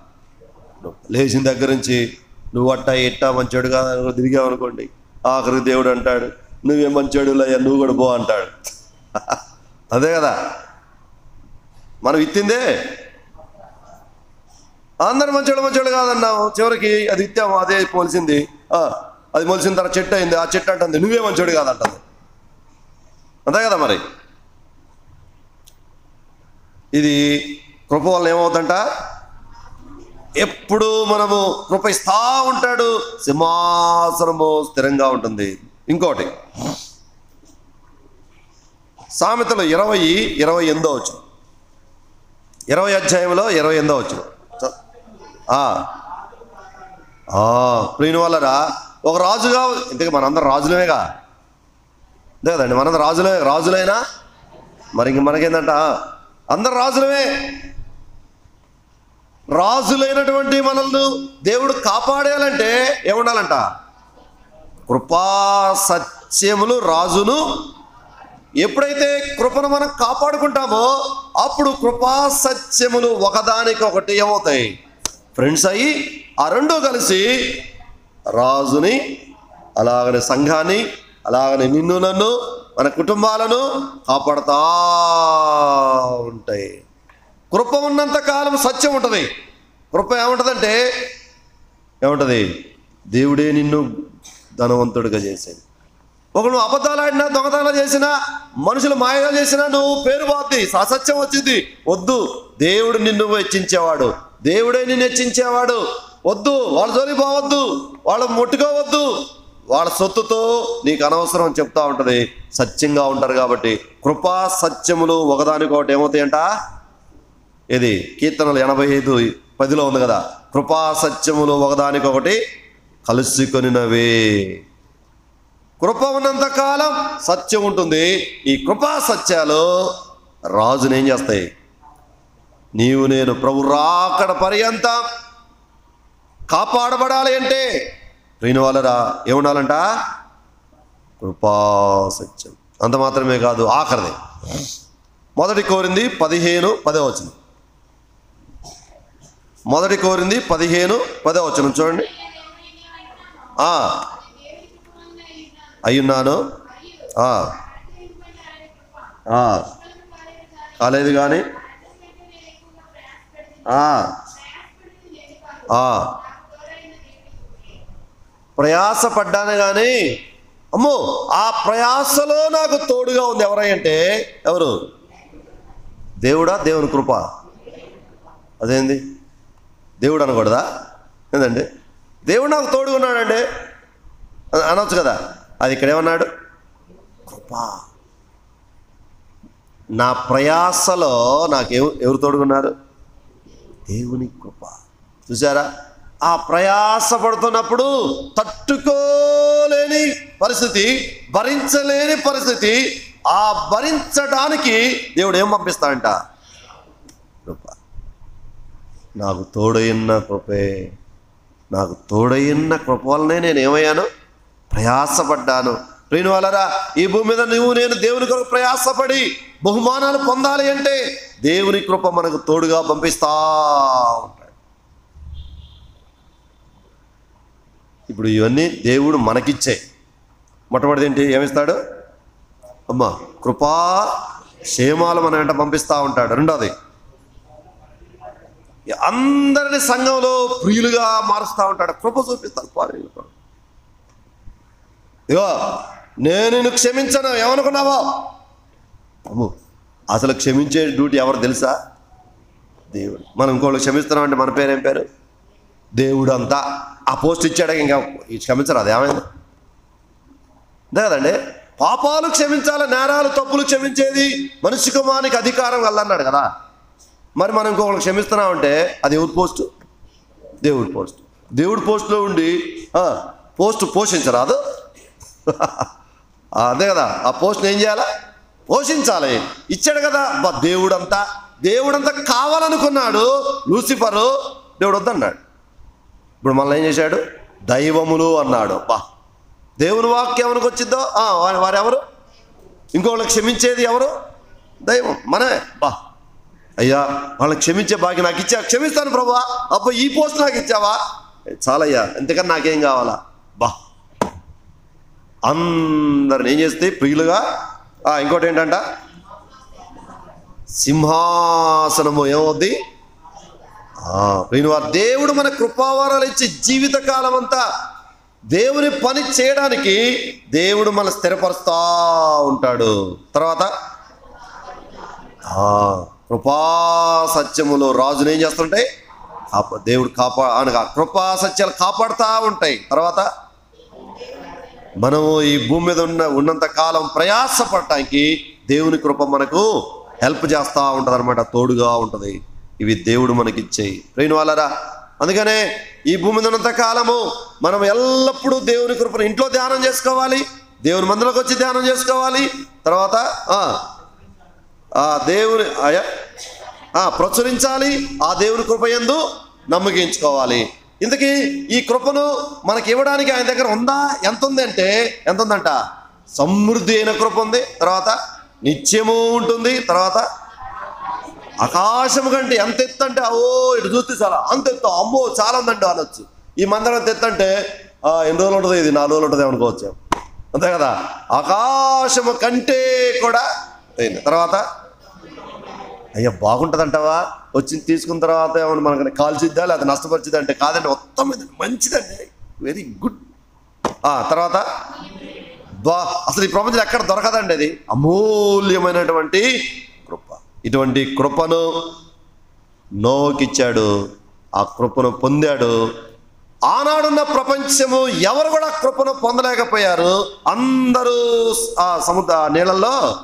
లేచిన దగ్గర నుంచి నువ్వు అట్ట ఇట్ట మంచోడు కాదు తిరిగావు అనుకోండి. ఆఖరికి దేవుడు అంటాడు నువ్వే మంచోడు లయ్యా నువ్వు కూడా పో అంటాడు. అదే కదా? మనం ఇత్తిందే? అందరు మంచోడు మంచోడు కాదన్నావు. చివరికి అది ఇత్తాము అదే పోలిసింది. అది మొలిసిన తర్వాత చెట్టు అయింది. ఆ చెట్టు అంటుంది నువ్వే మంచోడు కాదంటుంది. అంతే కదా మరి? ఇది కృప వల్ల ఏమవుతుందంట? ఎప్పుడు మనము కృప ఇస్తా ఉంటాడు. సింహాసనము స్థిరంగా ఉంటుంది. ఇంకోటి సామెతలు ఇరవై ఇరవై ఎనిమిదో వచ్చు ఇరవై అధ్యాయంలో ఇరవై ఎనిమిదో వచ్చు ప్రియుని వల్లరా ఒక రాజుగా ఇంతకీ మనందరం రాజులమేగా? అంతే కదండి మనందరం రాజులే రాజులైనా మరి ఇంక మనకేందంట? అందరు రాజులమే. రాజులైనటువంటి మనల్ని దేవుడు కాపాడేయాలంటే ఏముండాలంట? కృపా సత్యములు రాజును ఎప్పుడైతే కృపను మనం కాపాడుకుంటామో అప్పుడు కృపా సత్యములు ఒకదానికి ఒకటి ఏమవుతాయి? ఫ్రెండ్స్ అయ్యి ఆ రెండు కలిసి రాజుని అలాగనే సంఘాన్ని అలాగనే నిన్ను నన్ను మన కుటుంబాలను కాపాడుతా ఉంటాయి. కృప ఉన్నంత కాలం సత్యం ఉంటుంది. కృప ఏముంటుందంటే ఏముంటుంది? దేవుడే నిన్ను ధనవంతుడిగా చేసేది ఒక అబద్ధాలు ఆడినా దొంగతనాలు చేసినా మనుషులు మాయగా చేసినా నువ్వు పేరు పోద్ది. అసత్యం వచ్చింది. వద్దు. దేవుడు నిన్ను హెచ్చించేవాడు దేవుడే నిన్ను హెచ్చించేవాడు. వద్దు. వాళ్ళ జోలికి పోవద్దు. వాళ్ళు ముట్టుకోవద్దు. వాళ్ళ సొత్తుతో నీకు అనవసరం చెప్తా ఉంటుంది. సత్యంగా ఉంటారు కాబట్టి. కృపా సత్యములు ఒకదానికొకటి ఏమవుతాయంట? ఇది కీర్తనలు ఎనభై ఐదు పదిలో ఉంది కదా. కృపా సత్యములు ఒకదానికొకటి కలుసుకొనినవే. కృప ఉన్నంత కాలం సత్యం ఉంటుంది. ఈ కృపా సత్యాలు రాజుని ఏం చేస్తాయి? నీవు నేను ప్రభు రాకడ పర్యంతం కాపాడబడాలి అంటే ప్రియుని వాళ్ళరా ఏముండాలంట? కృపా సత్యం. అంత మాత్రమే కాదు ఆఖరిది. మొదటి కోరింది పదిహేను పదే వచ్చింది మొదటి కోరింది పదిహేను పదే వచ్చిన చూడండి. అయ్యున్నాను? కాలేదు కానీ ప్రయాసపడ్డాను కానీ అమ్మో ఆ ప్రయాసలో నాకు తోడుగా ఉంది ఎవరంటే ఎవరు? దేవుడా? దేవుని కృప. అదేంది? దేవుడు అనకూడదా? ఏందండి? దేవుడు నాకు తోడుగా ఉన్నాడండి. అనొచ్చు కదా? అది ఇక్కడ ఏమన్నాడు? కృప. నా ప్రయాసలో నాకు ఎవరు తోడుకున్నారు దేవుని కృప. చూసారా ఆ ప్రయాస పడుతున్నప్పుడు తట్టుకోలేని పరిస్థితి భరించలేని పరిస్థితి ఆ భరించడానికి దేవుడు ఏం పంపిస్తాడంట? కృప. నాకు తోడైన కృపే. నాకు తోడైన కృప వల్లనే నేను ఏమయ్యాను? ప్రయాసపడ్డాను. నేను వాళ్ళరా ఈ భూమి మీద నువ్వు నేను దేవుని కొరకు ప్రయాసపడి బహుమానాలు పొందాలి అంటే దేవుని కృప మనకు తోడుగా పంపిస్తా ఉంటాడు. ఇప్పుడు ఇవన్నీ దేవుడు మనకిచ్చే. మొట్టమొదటి ఏంటి? ఏమిస్తాడు? అమ్మా కృపా క్షేమాలు మన వెంట పంపిస్తా ఉంటాడు. రెండోది అందరిని సంఘంలో ప్రియులుగా మారుస్తూ ఉంటాడు. కృప చూపిస్తాడు. పారేళ్ళు. ఇగో నేను నిన్ను క్షమించను ఏమనుకున్నావో? అమ్ము అసలు క్షమించే డ్యూటీ ఎవరు తెలుసా? దేవుడు. మనం ఇంకోళ్ళు క్షమిస్తున్నాం అంటే మన పేరు ఏం పేరు? దేవుడు అంతా ఆ పోస్ట్ ఇచ్చాడు ఇంకా క్షమించరు అది ఏమైంది? అంతే కదండి? పాపాలు క్షమించాలి నేరాలు తప్పులు క్షమించేది మనిషి కుమానికి అధికారం వెళ్ళన్నాడు కదా. మరి మనం ఇంకొకరు క్షమిస్తున్నామంటే అది ఎవరి పోస్టు? దేవుడి పోస్ట్. దేవుడి పోస్ట్లో ఉండి పోస్ట్ పోషించరాదు. అదే కదా ఆ పోస్ట్ని ఏం చేయాలా? పోషించాలి. ఇచ్చాడు కదా బా దేవుడంతా. దేవుడంతా కావాలనుకున్నాడు. లూసిఫరు దేవుడు వద్దన్నాడు ఇప్పుడు మళ్ళీ ఏం చేశాడు? దైవములు అన్నాడు. బా దేవుని వాక్యం ఎవరికి వచ్చిద్దో వారు ఎవరు ఇంకొకళ్ళు క్షమించేది ఎవరు? దైవం మనమే. బా అయ్యా వాళ్ళని క్షమించే భాగ్యం నాకు ఇచ్చా క్షమిస్తాను ప్రభా అబ్బా ఈ పోస్ట్ నాకు ఇచ్చావా? చాలయ్యా ఇంతకన్నా నాకేం కావాలా? బా అందరిని ఏం చేస్తే ప్రియులుగా? ఇంకోటి ఏంటంట సింహాసనము ఏమవుద్ది? ప్రియుని వారు దేవుడు మన కృపావారాలు ఇచ్చి జీవితకాలం అంతా దేవుని పని చేయడానికి దేవుడు మన స్థిరపరుస్తూ ఉంటాడు. తర్వాత? ఆ, కృపా సత్యములో రాజును ఏం చేస్తుంటాయి? దేవుడు కాపా అనగా కృపా సత్యాలు కాపాడుతూ ఉంటాయి. తర్వాత? మనము ఈ భూమి మీద ఉన్న ఉన్నంత కాలం ప్రయాసపడటానికి దేవుని కృప మనకు హెల్ప్ చేస్తూ ఉంటుంది అనమాట తోడుగా ఉంటుంది. ఇవి దేవుడు మనకిచ్చేయి ప్రేణు వాళ్ళరా? అందుకనే ఈ భూమి మీద ఉన్నంత కాలము మనం ఎల్లప్పుడూ దేవుని కృపను ఇంట్లో ధ్యానం చేసుకోవాలి దేవుని మందులకు వచ్చి ధ్యానం చేసుకోవాలి తర్వాత ఆ, దేవుని ప్రచురించాలి ఆ దేవుని కృప యందు నమ్మకించుకోవాలి. ఇంతకీ ఈ కృపను మనకి ఇవ్వడానికి ఆయన దగ్గర ఉందా? ఎంత ఉంది అంటే ఎంత ఉందంట? సమృద్ధి అయిన కృప ఉంది. తర్వాత నిత్యము ఉంటుంది. తర్వాత ఆకాశం కంటే ఎంత ఎత్తు అంటే ఓ ఇటు చూస్తే చాలా అంత ఎత్తు. అమ్మో చాలా ఉందండి అనొచ్చు. ఈ మందిరం ఎంత ఎత్తు అంటే ఎన్ని రోజులు ఉంటుంది ఇది? నాలుగు రోజులు ఉంటుంది అనుకోవచ్చు. అంతే కదా? ఆకాశము కంటే కూడా తర్వాత అయ్యా బాగుంటుందంటావా? వచ్చి తీసుకున్న తర్వాత ఏమన్నా మనకి కాల్చిద్దా లేదా నష్టపరిచిద్దా అంటే కాదండి మొత్తం ఇది మంచిదండి. వెరీ గుడ్ తర్వాత బా అసలు ఈ ప్రపంచం ఎక్కడ దొరకదండి అది? అమూల్యమైనటువంటి కృప. ఇటువంటి కృపను నోకిచ్చాడు ఆ కృపను పొందాడు. ఆనాడున్న ప్రపంచము ఎవరు కూడా కృపను పొందలేకపోయారు. అందరూ ఆ సముద్ర నీళ్ళల్లో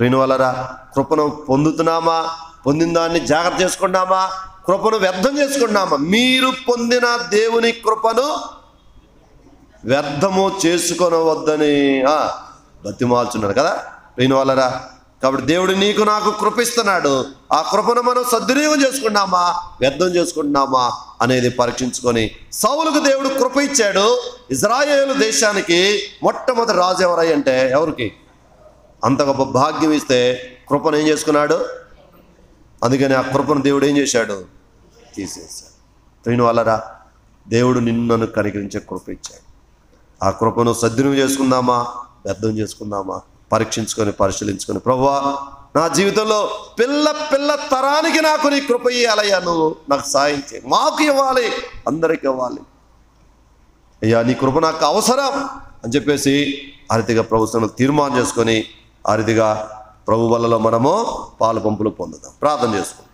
రేణు కృపను పొందుతున్నామా? పొందిన దాన్ని జాగ్రత్త చేసుకున్నామా? కృపను వ్యర్థం చేసుకున్నామా? మీరు పొందిన దేవుని కృపను వ్యర్థము చేసుకొనవద్దని ఆ, బతిమాల్చున్నాడు కదా? రేణు వాళ్ళరా కాబట్టి దేవుడు నీకు నాకు కృపిస్తున్నాడు. ఆ కృపను మనం సద్వినియోగం చేసుకున్నామా? వ్యర్థం చేసుకుంటున్నామా? అనేది పరీక్షించుకొని సౌలుకు దేవుడు కృప ఇచ్చాడు. ఇజ్రాయేల్ దేశానికి మొట్టమొదటి రాజు ఎవరై అంటే ఎవరికి? అంత గొప్ప భాగ్యం ఇస్తే కృపను ఏం చేసుకున్నాడు? అందుకని ఆ కృపను దేవుడు ఏం చేశాడు? తీసేశాడు. ట్రైన్ వాళ్ళరా దేవుడు నిన్ను కనికరించే కృప ఇచ్చాడు. ఆ కృపను సద్వినియోగం చేసుకుందామా? వ్యర్థం చేసుకుందామా? పరీక్షించుకొని పరిశీలించుకొని ప్రవ్వా నా జీవితంలో పిల్ల పిల్ల తరానికి నాకు నీ కృప ఇవ్వాలయ్యా నువ్వు నాకు సాయం చేయి. మాకు ఇవ్వాలి అందరికి ఇవ్వాలి. అయ్యా నీ కృప నాకు అవసరం అని చెప్పేసి ఆ రీతిగా ప్రభుత్వం తీర్మానం చేసుకొని ఆ రీతిగా ప్రభు వలలో మనము పాలు పంపులు పొందుదాం. ప్రార్థన చేసుకుందాం.